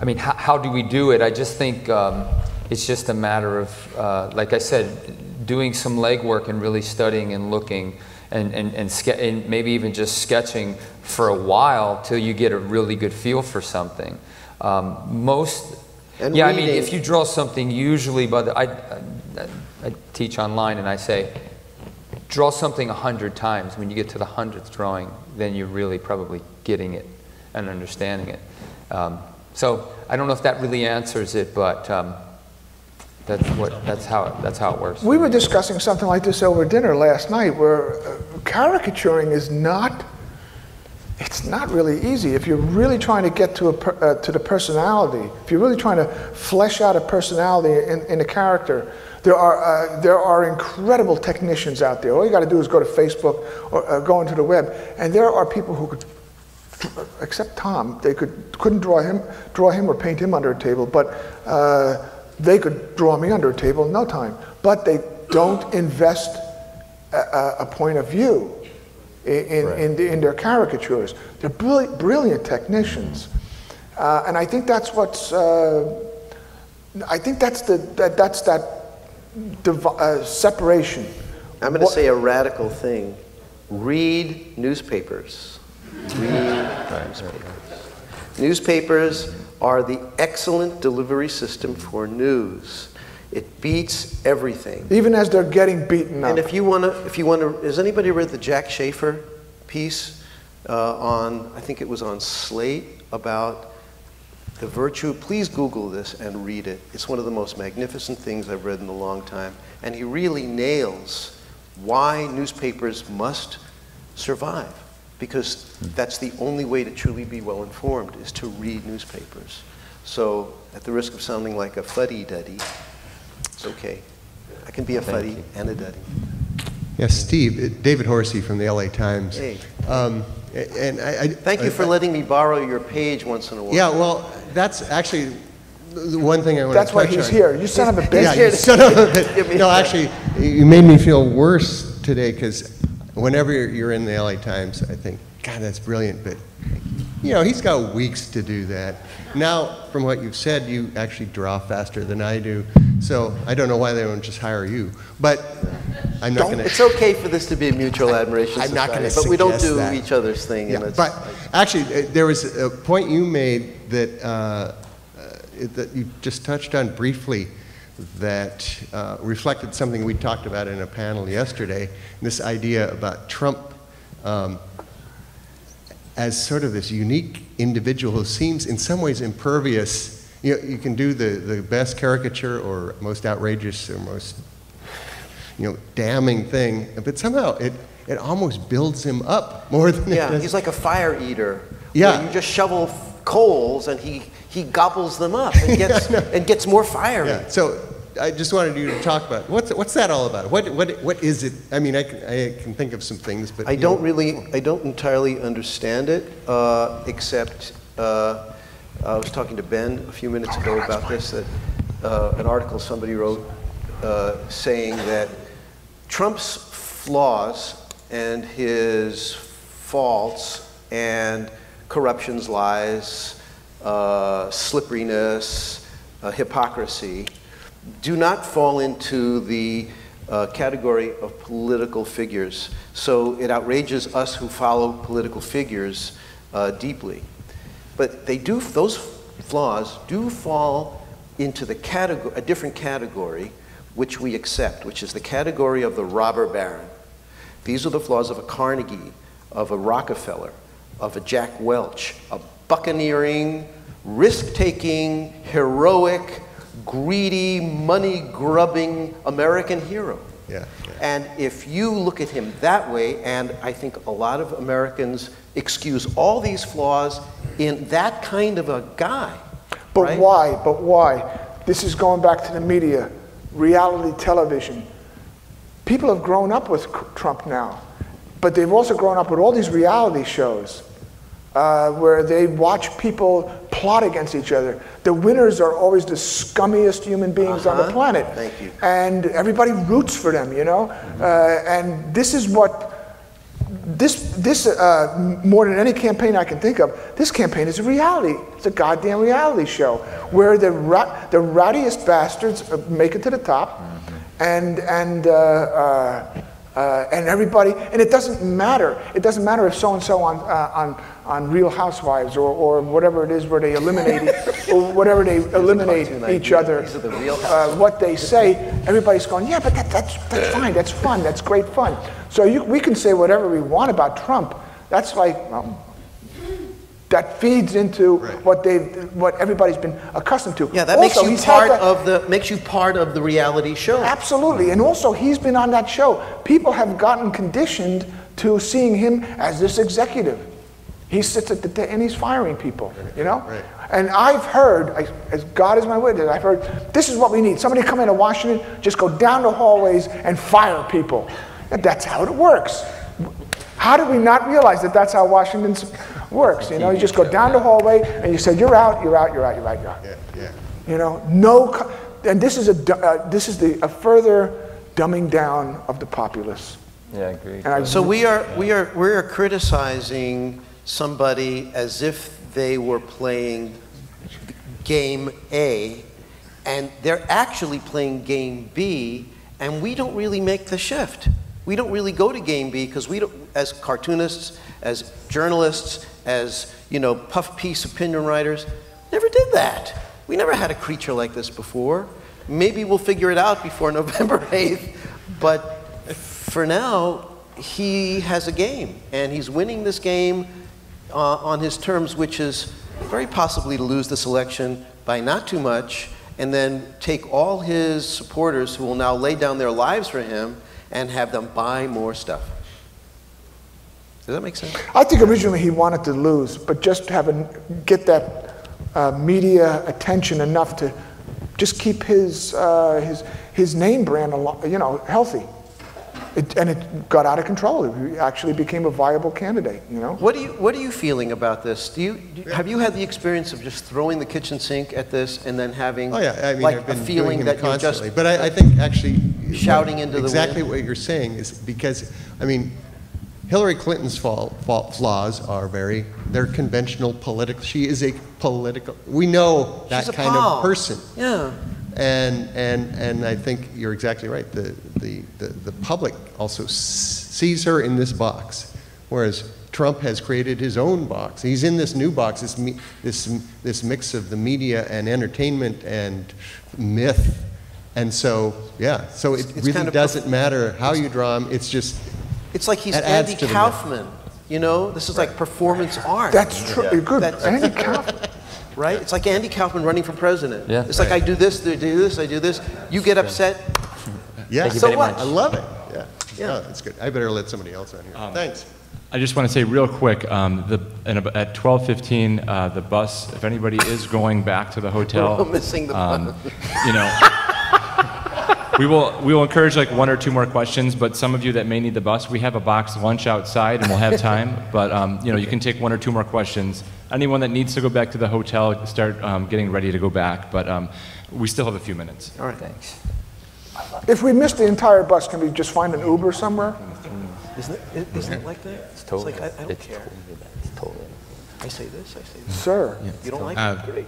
I mean, how, how do we do it? I just think um, it's just a matter of, uh, like I said, doing some legwork and really studying and looking and, and, and, and maybe even just sketching for a while till you get a really good feel for something. Um, most, And yeah, I mean, if you draw something usually by the, I, I, I teach online and I say, draw something a hundred times. When you get to the hundredth drawing, then you're really probably getting it and understanding it. Um, so I don't know if that really answers it, but um, that's what that's how it, that's how it works. We were discussing something like this over dinner last night where uh, caricaturing is not it's not really easy. If you're really trying to get to a per, uh, to the personality if you're really trying to flesh out a personality in, in a character there are uh, there are incredible technicians out there. All you got to do is go to facebook or uh, go into the web and there are people who could except Tom, they could, couldn't draw him, draw him or paint him under a table, but uh, they could draw me under a table in no time. But they don't invest a- a point of view in, in, in, the- in their caricatures. They're brilliant, brilliant technicians. Uh, and I think that's what's, uh, I think that's, the, that, that's that div- uh, separation. I'm going to say a radical thing. Read newspapers. Read newspapers. Newspapers are the excellent delivery system for news. It beats everything. Even as they're getting beaten up. And if you want to, if you want to, has anybody read the Jack Shafer piece uh, on, I think it was on Slate, about the virtue? Please Google this and read it. It's one of the most magnificent things I've read in a long time. And he really nails why newspapers must survive. Because that's the only way to truly be well informed is to read newspapers. So, at the risk of sounding like a fuddy duddy, it's okay. I can be a fuddy and a duddy. Yes, Steve, uh, David Horsey from the LA Times. Hey. Um, and I, I Thank you for I- letting me borrow your page once in a while. Yeah, well, that's actually the one thing I want to do. That's to why touch he's on. here. You son of a bitch. Yeah, here you to- son of a [LAUGHS] Give me bitch. No, a- actually, you made me feel worse today because whenever you're- you're in the LA Times, I think, God, that's brilliant, but you know, he's got weeks to do that. Now, from what you've said, you actually draw faster than I do, so I don't know why they don't just hire you. But I'm not going to. It's okay for this to be a mutual admiration I'm not society, gonna but we don't do that. each other's thing. Yeah, but actually, uh, there was a point you made that, uh, uh, that you just touched on briefly that uh, reflected something we talked about in a panel yesterday, this idea about Trump um, as sort of this unique individual who seems in some ways impervious. You know, you can do the, the best caricature or most outrageous or most you know, damning thing, but somehow it, it almost builds him up [LAUGHS] more than it Yeah, does. he's like a fire eater. Yeah. you just shovel f- coals and he, he gobbles them up and [LAUGHS] gets, and gets more fiery. Yeah, so I just wanted you to talk about, what's, what's that all about? What, what, what is it? I mean, I can, I can think of some things, but. I don't know. really, I don't entirely understand it, uh, except uh, I was talking to Ben a few minutes ago about this, that uh, an article somebody wrote uh, saying that Trump's flaws and his faults and corruptions, lies, uh, slipperiness, uh, hypocrisy do not fall into the uh, category of political figures. So it outrages us who follow political figures uh, deeply. But they do, those flaws do fall into the category, a different category which we accept, which is the category of the robber baron. These are the flaws of a Carnegie, of a Rockefeller, of a Jack Welch, a buccaneering, risk taking, heroic, greedy, money grubbing American hero. Yeah, And if you look at him that way, and I think a lot of Americans excuse all these flaws in that kind of a guy. But right? why? But why? This is going back to the media, reality television. People have grown up with Trump now, but they've also grown up with all these reality shows uh, where they watch people plot against each other. The winners are always the scummiest human beings on the Uh-huh. planet. Thank you. And everybody roots for them, you know? Uh, and this is what this, this uh, more than any campaign I can think of, this campaign is a reality. It's a goddamn reality show where the, ra- the rattiest bastards uh, make it to the top, and and uh, uh, uh, and everybody, and it doesn't matter. It doesn't matter if so and so on uh, on on Real Housewives or, or whatever it is where they eliminate [LAUGHS] or whatever they eliminate each idea. other. These are the Real uh, what they say, everybody's going, yeah, but that, that's, that's fine, that's fun, that's great fun. So you, we can say whatever we want about Trump. That's like, um, that feeds into what they, what everybody's been accustomed to. Yeah, that makes you part that- of the makes you part of the reality show. Absolutely, and also he's been on that show. People have gotten conditioned to seeing him as this executive. He sits at the ta- and he's firing people, you know. And I've heard, I, as God is my witness, I've heard this is what we need. Somebody come into Washington, just go down the hallways and fire people. And that's how it works. How did we not realize that that's how Washington works? You know, you just go down the hallway and you say, "You're out, you're out, you're out, you're out, you're out." Yeah, yeah. You know, no, co- and this is a uh, this is the a further dumbing down of the populace. Yeah, I agree. And I, So we are we are we are criticizing somebody as if they were playing game A, and they're actually playing game B, and we don't really make the shift. We don't really go to game B because we don't, as cartoonists, as journalists, as you know, puff piece opinion writers, never did that. We never had a creature like this before. Maybe we'll figure it out before [LAUGHS] November 8th, but for now, he has a game, and he's winning this game uh, on his terms, which is very possibly to lose this election by not too much, and then take all his supporters who will now lay down their lives for him and have them buy more stuff. Does that make sense? I think originally he wanted to lose, but just have a, get that uh, media attention enough to just keep his uh, his his name brand, you know, healthy. It, and it got out of control. He actually became a viable candidate. You know. What do you What are you feeling about this? Do you, do have you had the experience of just throwing the kitchen sink at this and then having Oh, yeah, I mean, like I've been a feeling that you're just. But I, I think actually. shouting what- into the Exactly wind? what you're saying is because, I mean, Hillary Clinton's fault, fault, flaws are very, they're conventional political, she is a political, we know that kind pal. of person. Yeah. And, and, and I think you're exactly right. The, the, the, the public also sees her in this box, whereas Trump has created his own box. He's in this new box, this, me, this, this mix of the media and entertainment and myth. And so, yeah, so it It's- it's really kind of doesn't matter how you draw him, it's just, It's like he's That adds Andy to. Kaufman, you know? This is like performance art. That's true, you're good, That's- Andy [LAUGHS] Kaufman. Right? It's like Andy Kaufman running for president. Yeah. It's like I do this, I do this, I do this. You get upset. yeah, Thank you So very what? much. I love it. Yeah, Yeah. no, that's good. I better let somebody else on here. Thanks. I just want to say real quick, um, the, in at 12:15, uh, the bus, if anybody is going back to the hotel. [LAUGHS] Missing the um, bus. You know, [LAUGHS] we will, we will encourage like one or two more questions, but some of you that may need the bus, we have a box lunch outside and we'll have time. [LAUGHS] But, um, you know, you can take one or two more questions. Anyone that needs to go back to the hotel, start um, getting ready to go back, but um, we still have a few minutes. All right. Thanks. If we miss the entire bus, can we just find an Uber somewhere? Isn't it, isn't it like that? It's Totally. like, I, I don't it's care. Totally that. It's totally. I say this, I say this. Sir, You don't like Uh, it? Great.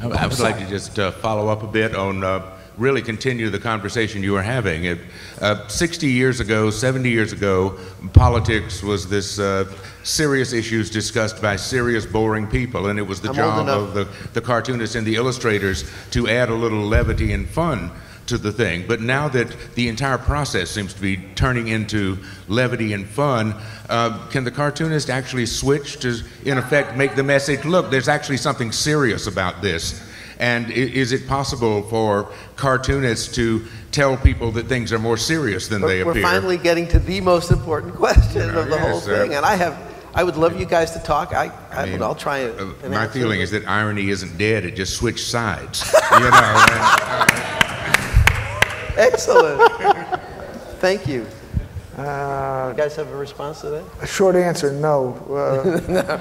I I would like to just uh, follow up a bit on, uh, really continue the conversation you were having. It, uh, 60 years ago, 70 years ago, politics was this uh, serious issues discussed by serious, boring people, and it was the I'm job of the, the cartoonists and the illustrators to add a little levity and fun to the thing. But now that the entire process seems to be turning into levity and fun, uh, can the cartoonist actually switch to, in effect, make the message look, there's actually something serious about this? And is it possible for cartoonists to tell people that things are more serious than they We're appear? finally getting to the most important [LAUGHS] question of the whole Yes, uh, thing. And I have, I would love you guys to talk. I, I, mean, will try it. Uh, and My feeling is that irony isn't dead, it just switched sides. [LAUGHS] you know, and, Excellent. Thank you. Uh, You guys have a response to that? a short answer, no. Uh,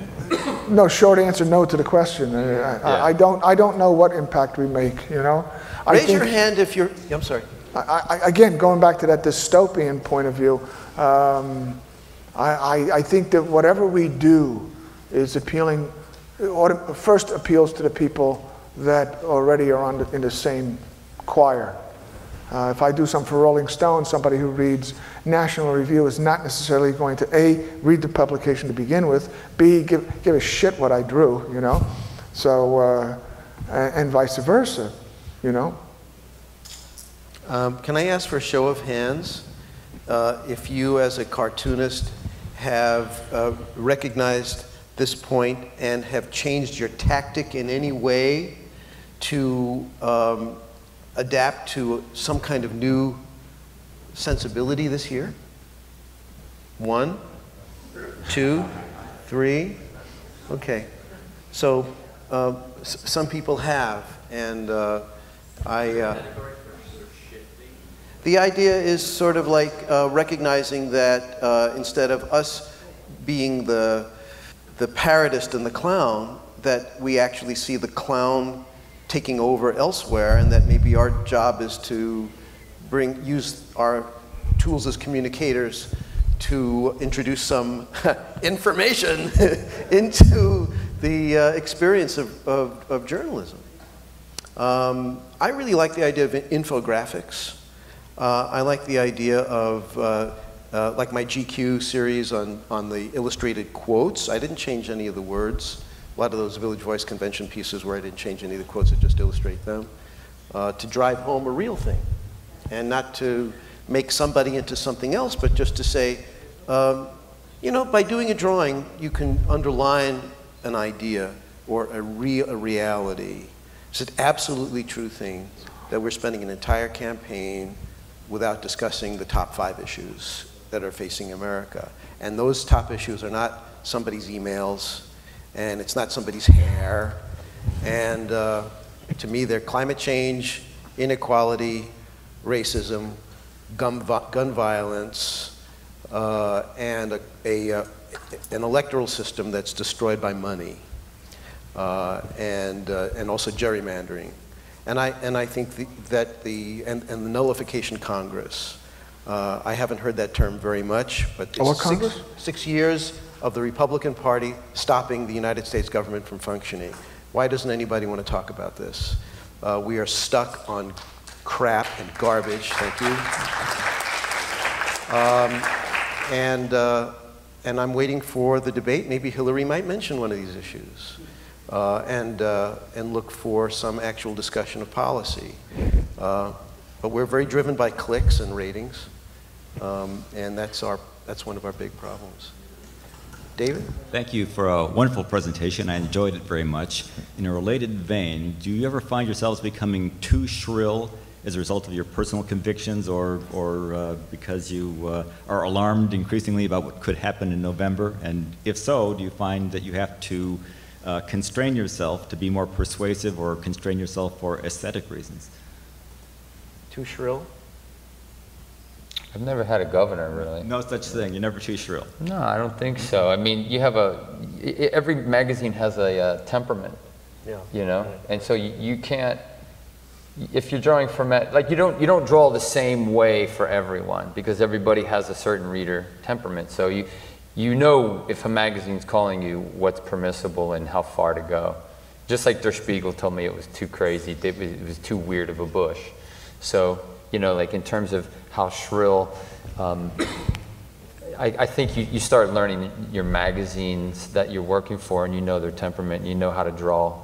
[LAUGHS] No, short answer, no to the question. Uh, I- I I don't, I don't know what impact we make, you know? I Raise your hand if you're, I'm sorry. I, I, again, going back to that dystopian point of view, um, I, I, I think that whatever we do is appealing, first appeals to the people that already are on the, in the same choir. Uh, if I do something for Rolling Stone, somebody who reads National Review is not necessarily going to A, read the publication to begin with, B, give, give a shit what I drew, you know? So, uh, and, vice versa, you know? Um, Can I ask for a show of hands uh, if you, as a cartoonist, have uh, recognized this point and have changed your tactic in any way to um, adapt to some kind of new sensibility this year? One, two, three. Okay. So uh, some people have, and uh, I. Uh, the idea is sort of like uh, recognizing that uh, instead of us being the, the parodist and the clown, that we actually see the clown taking over elsewhere, and that maybe our job is to bring, use our tools as communicators to introduce some [LAUGHS] information [LAUGHS] into the uh, experience of, of, of journalism. Um, I really like the idea of infographics. Uh, I like the idea of, uh, uh, like my GQ series on, on the illustrated quotes. I didn't change any of the words. A lot of those Village Voice convention pieces where I didn't change any of the quotes, I just illustrate them. Uh, to drive home a real thing and not to make somebody into something else, but just to say, um, you know, by doing a drawing, you can underline an idea or a, re- a reality. It's an absolutely true thing that we're spending an entire campaign without discussing the top five issues that are facing America. And those top issues are not somebody's emails, and it's not somebody's hair. And uh, to me, they're climate change, inequality, racism, gun, gun violence, uh, and a, a, uh, an electoral system that's destroyed by money, uh, and, uh, and also gerrymandering. And I, and I think the, that the, and, and the nullification Congress, uh, I haven't heard that term very much, but it's Oh, what six, six years of the Republican Party stopping the United States government from functioning. Why doesn't anybody want to talk about this? Uh, we are stuck on crap and garbage. Thank you. Um, and, uh, and I'm waiting for the debate. Maybe Hillary might mention one of these issues. Uh, and, uh, and look for some actual discussion of policy. Uh, but we're very driven by clicks and ratings, um, and that's, our, that's one of our big problems. David? Thank you for a wonderful presentation. I enjoyed it very much. In a related vein, do you ever find yourselves becoming too shrill as a result of your personal convictions or, or uh, because you uh, are alarmed increasingly about what could happen in November? And if so, do you find that you have to uh, constrain yourself to be more persuasive or constrain yourself for aesthetic reasons? Too shrill? I've never had a governor, really. No such thing. You're never too shrill. No, I don't think so. I mean, you have a every magazine has a uh, temperament, Yeah. you know? And so you, you can't, if you're drawing from, it- like, you don't, you don't draw the same way for everyone because everybody has a certain reader temperament. So you, you know if a magazine's calling you what's permissible and how far to go. Just like Der Spiegel told me it was too crazy, it was, it was too weird of a bush. So, you know, like in terms of how shrill, um, I, I think you, you start learning your magazines that you're working for and you know their temperament, and you know how to draw.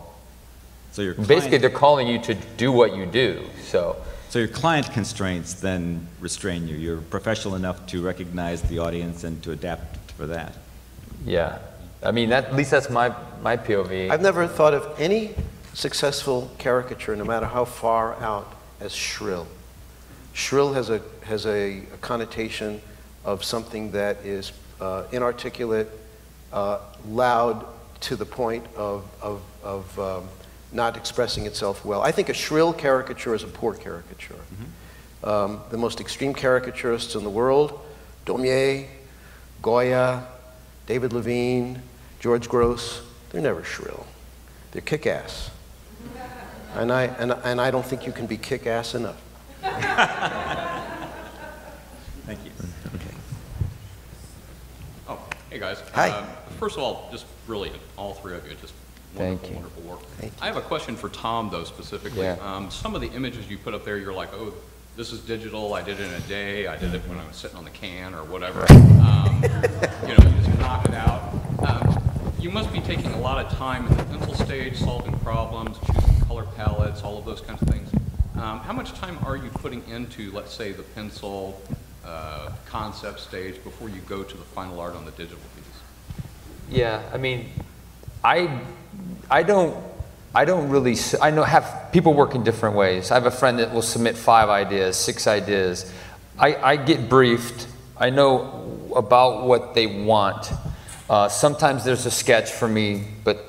So your Basically, they're calling you to do what you do, so. So your client constraints then restrain you. You're professional enough to recognize the audience and to adapt for that. Yeah, I mean, that, at least that's my, my POV. I've never thought of any successful caricature, no matter how far out, as shrill. Shrill has a, has a, a connotation of something that is uh, inarticulate, uh, loud to the point of, of, of um, not expressing itself well. I think a shrill caricature is a poor caricature. Um, the most extreme caricaturists in the world, Daumier, Goya, David Levine, George Grosz, they're never shrill. They're kick-ass. And I, and, and I don't think you can be kick-ass enough. [LAUGHS] Thank you. Oh, hey guys. Hi. Um, First of all, just really, all three of you, just Thank wonderful, you. wonderful work. Thank you. I have a question for Tom, though, specifically. Yeah. Um, Some of the images you put up there, you're like, oh, this is digital, I did it in a day, I did it when I was sitting on the can, or whatever. Um, You know, you just knock it out. Um, You must be taking a lot of time in the pencil stage, solving problems, choosing color palettes, all of those kinds of things. Um, How much time are you putting into, let's say, the pencil uh, concept stage before you go to the final art on the digital piece? Yeah, I mean, I, I don't, I don't really, I know, have, people work in different ways. I have a friend that will submit five ideas, six ideas. I, I get briefed, I know about what they want. Uh, sometimes there's a sketch for me, but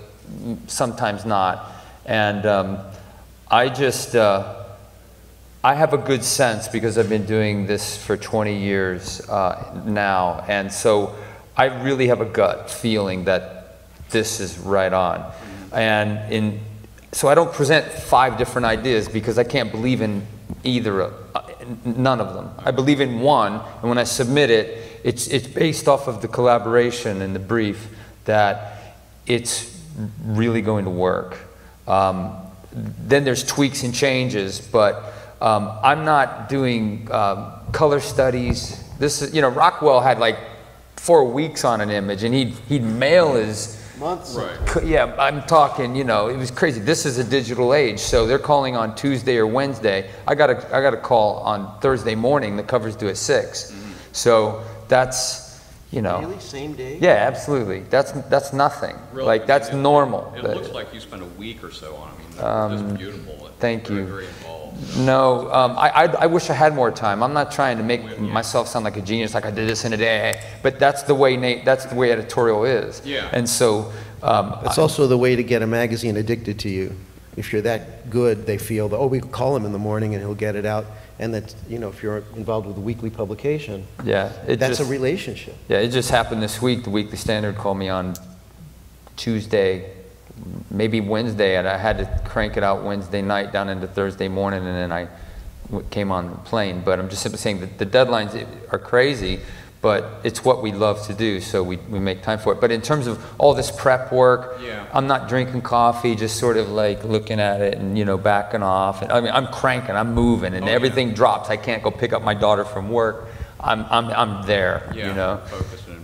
sometimes not. And um, I just, uh, I have a good sense because I've been doing this for 20 years uh, now, and so I really have a gut feeling that this is right on. And in, so I don't present five different ideas because I can't believe in either, of- uh, none of them. I believe in one, and when I submit it, it's, it's based off of the collaboration and the brief that it's really going to work. Um, then there's tweaks and changes, but um, I'm not doing um, color studies. This is, you know, Rockwell had like four weeks on an image, and he'd he'd mail his. Months. Co- Yeah, I'm talking, you know, it was crazy. This is a digital age, so they're calling on Tuesday or Wednesday. I got a, I got a call on Thursday morning, the cover's due at 6. So that's, you know. Really? Same day? Yeah, absolutely. That's, that's nothing. Really, Like, that's it- normal. It But- looks like you spent a week or so on it. I mean, Um, just beautiful. thank Very, you. Very involved. No, um, I, I, I wish I had more time. I'm not trying to make myself sound like a genius, like I did this in a day. But that's the way Nate, that's the way editorial is. Yeah. And so, um, That's also the way to get a magazine addicted to you. If you're that good, they feel that, oh, we call him in the morning and he'll get it out. And that, you know, if you're involved with a weekly publication, yeah, it that's a relationship. yeah, it just happened this week. The Weekly Standard called me on Tuesday, maybe Wednesday, and I had to crank it out Wednesday night down into Thursday morning, and then I came on the plane. But I'm just simply saying that the deadlines are crazy, but it's what we love to do, so we, we make time for it. But in terms of all this prep work, Yeah. I'm not drinking coffee, just sort of like looking at it and, you know, backing off. And, I mean, I'm cranking, I'm moving, and Oh, yeah. everything drops. I can't go pick up my daughter from work. I'm, I'm, I'm there, Yeah, you know?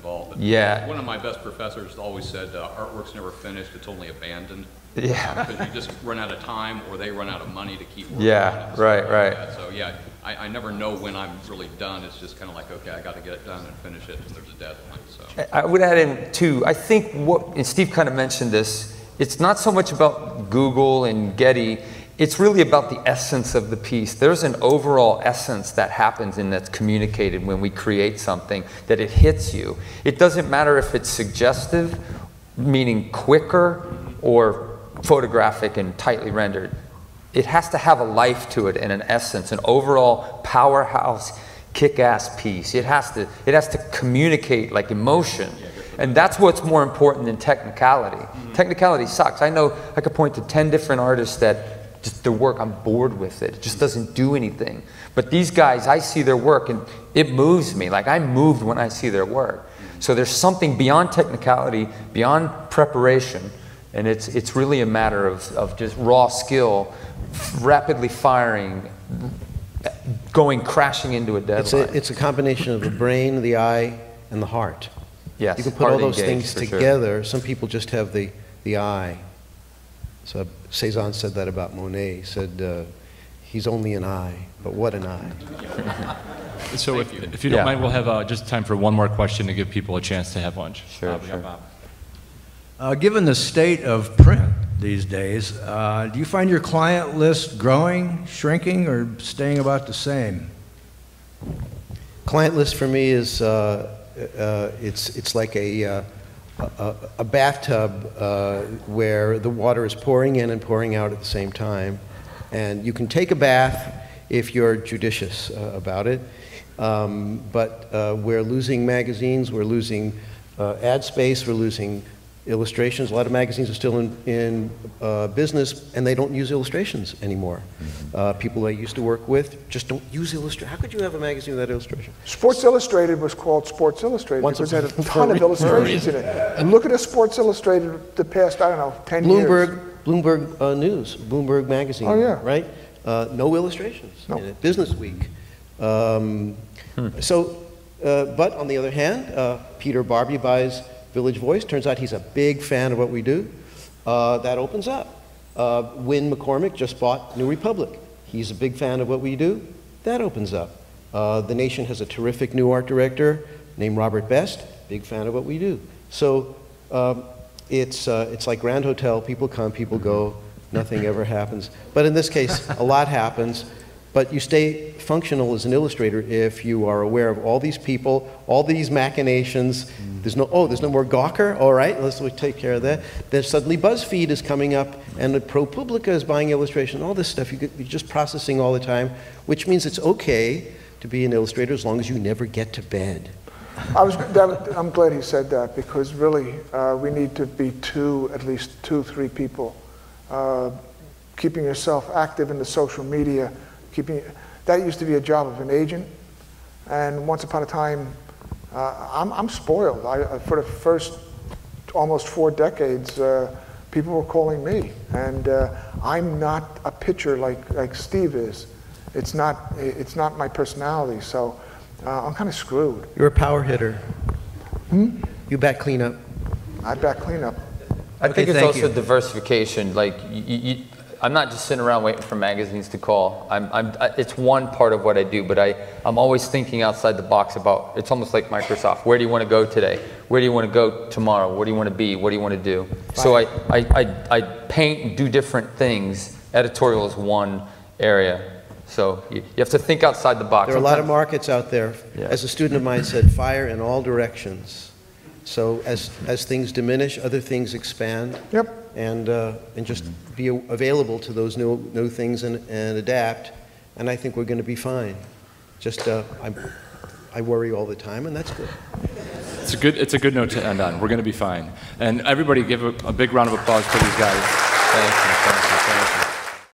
And. Yeah. One of my best professors always said, uh, artwork's never finished, it's only abandoned. Yeah. [LAUGHS] Because you just run out of time, or they run out of money to keep working Yeah, right, like right. So, yeah, I, I never know when I'm really done, it's just kind of like, okay, I gotta get it done and finish it, and there's a deadline, so. I would add in too, I think what, and Steve kind of mentioned this, it's not so much about Google and Getty, it's really about the essence of the piece. There's an overall essence that happens and that's communicated when we create something, that it hits you. It doesn't matter if it's suggestive, meaning quicker, or photographic and tightly rendered. It has to have a life to it and an essence, an overall powerhouse, kick-ass piece. It has to, it has to communicate like emotion. And that's what's more important than technicality. Mm-hmm. Technicality sucks. I know I could point to 10 different artists that just their work, I'm bored with it. It just doesn't do anything. But these guys, I see their work and it moves me. Like I'm moved when I see their work. So there's something beyond technicality, beyond preparation, and it's, it's really a matter of, of just raw skill, rapidly firing, going crashing into a deadline. It's a, it's a combination of the brain, the eye, and the heart. Yes, You can put all those engaged, things for sure. together. Some people just have the, the eye. So Cezanne said that about Monet. He said, uh, he's only an eye, but what an eye. [LAUGHS] So if, if you don't Yeah. mind, we'll have uh, just time for one more question to give people a chance to have lunch. Sure, Uh, sure. Uh, Given the state of print these days, uh, do you find your client list growing, shrinking, or staying about the same? Client list for me is, uh, uh, it's, it's like a, uh, a, a bathtub uh, where the water is pouring in and pouring out at the same time. And you can take a bath if you're judicious uh, about it. Um, but uh, we're losing magazines, we're losing uh, ad space, we're losing illustrations. A lot of magazines are still in, in uh, business and they don't use illustrations anymore. Uh, people I used to work with just don't use illustrations. How could you have a magazine without illustration? Sports Illustrated was called Sports Illustrated Once because it had a ton of for a reason. illustrations in it. And look at a Sports Illustrated the past, I don't know, 10 years. Bloomberg, Bloomberg uh, News, Bloomberg Magazine. Oh, yeah. Right? Uh, no illustrations No. in it. Business Week. Um, So, uh, but on the other hand, uh, Peter Barbey buys Village Voice. Turns out he's a big fan of what we do. Uh, that opens up. Uh, Win McCormack just bought New Republic. He's a big fan of what we do. That opens up. Uh, the Nation has a terrific new art director named Robert Best. Big fan of what we do. So um, it's, uh, it's like Grand Hotel. People come, people go. Nothing ever happens. But in this case, a lot happens. But you stay functional as an illustrator if you are aware of all these people, all these machinations. There's no, oh, there's no more Gawker? All right, let's we take care of that. Then suddenly BuzzFeed is coming up and the ProPublica is buying illustration, all this stuff. You get, you're just processing all the time, which means it's okay to be an illustrator as long as you never get to bed. I was, that, I'm glad he said that because really uh, we need to be two, at least two, three people. Uh, keeping yourself active in the social media, keeping that used to be a job of an agent, and once upon a time, uh, I'm, I'm spoiled. I, uh, for the first almost four decades, uh, people were calling me, and uh, I'm not a pitcher like, like Steve is. It's not, it's not my personality, so uh, I'm kind of screwed. You're a power hitter. Hmm? You bat cleanup. I back cleanup. I Okay, think it's also you. diversification. Like, you, you, I'm not just sitting around waiting for magazines to call. I'm, I'm, I- it's one part of what I do, but I, I'm always thinking outside the box about. It's almost like Microsoft. Where do you want to go today? Where do you want to go tomorrow? What do you want to be? What do you want to do? So I, I, I, I paint and do different things. Editorial is one area. So you, you have to think outside the box. There are a lot of markets out there. Yeah. As a student of mine said, fire in all directions. So as, as things diminish, other things expand. Yep. And, uh, and just be available to those new, new things and, and adapt. And I think we're going to be fine. Just, uh, I, I worry all the time, and that's good. It's a good, it's a good note to end on. We're going to be fine. And everybody give a, a big round of applause for these guys. Thank you, thank you, thank you.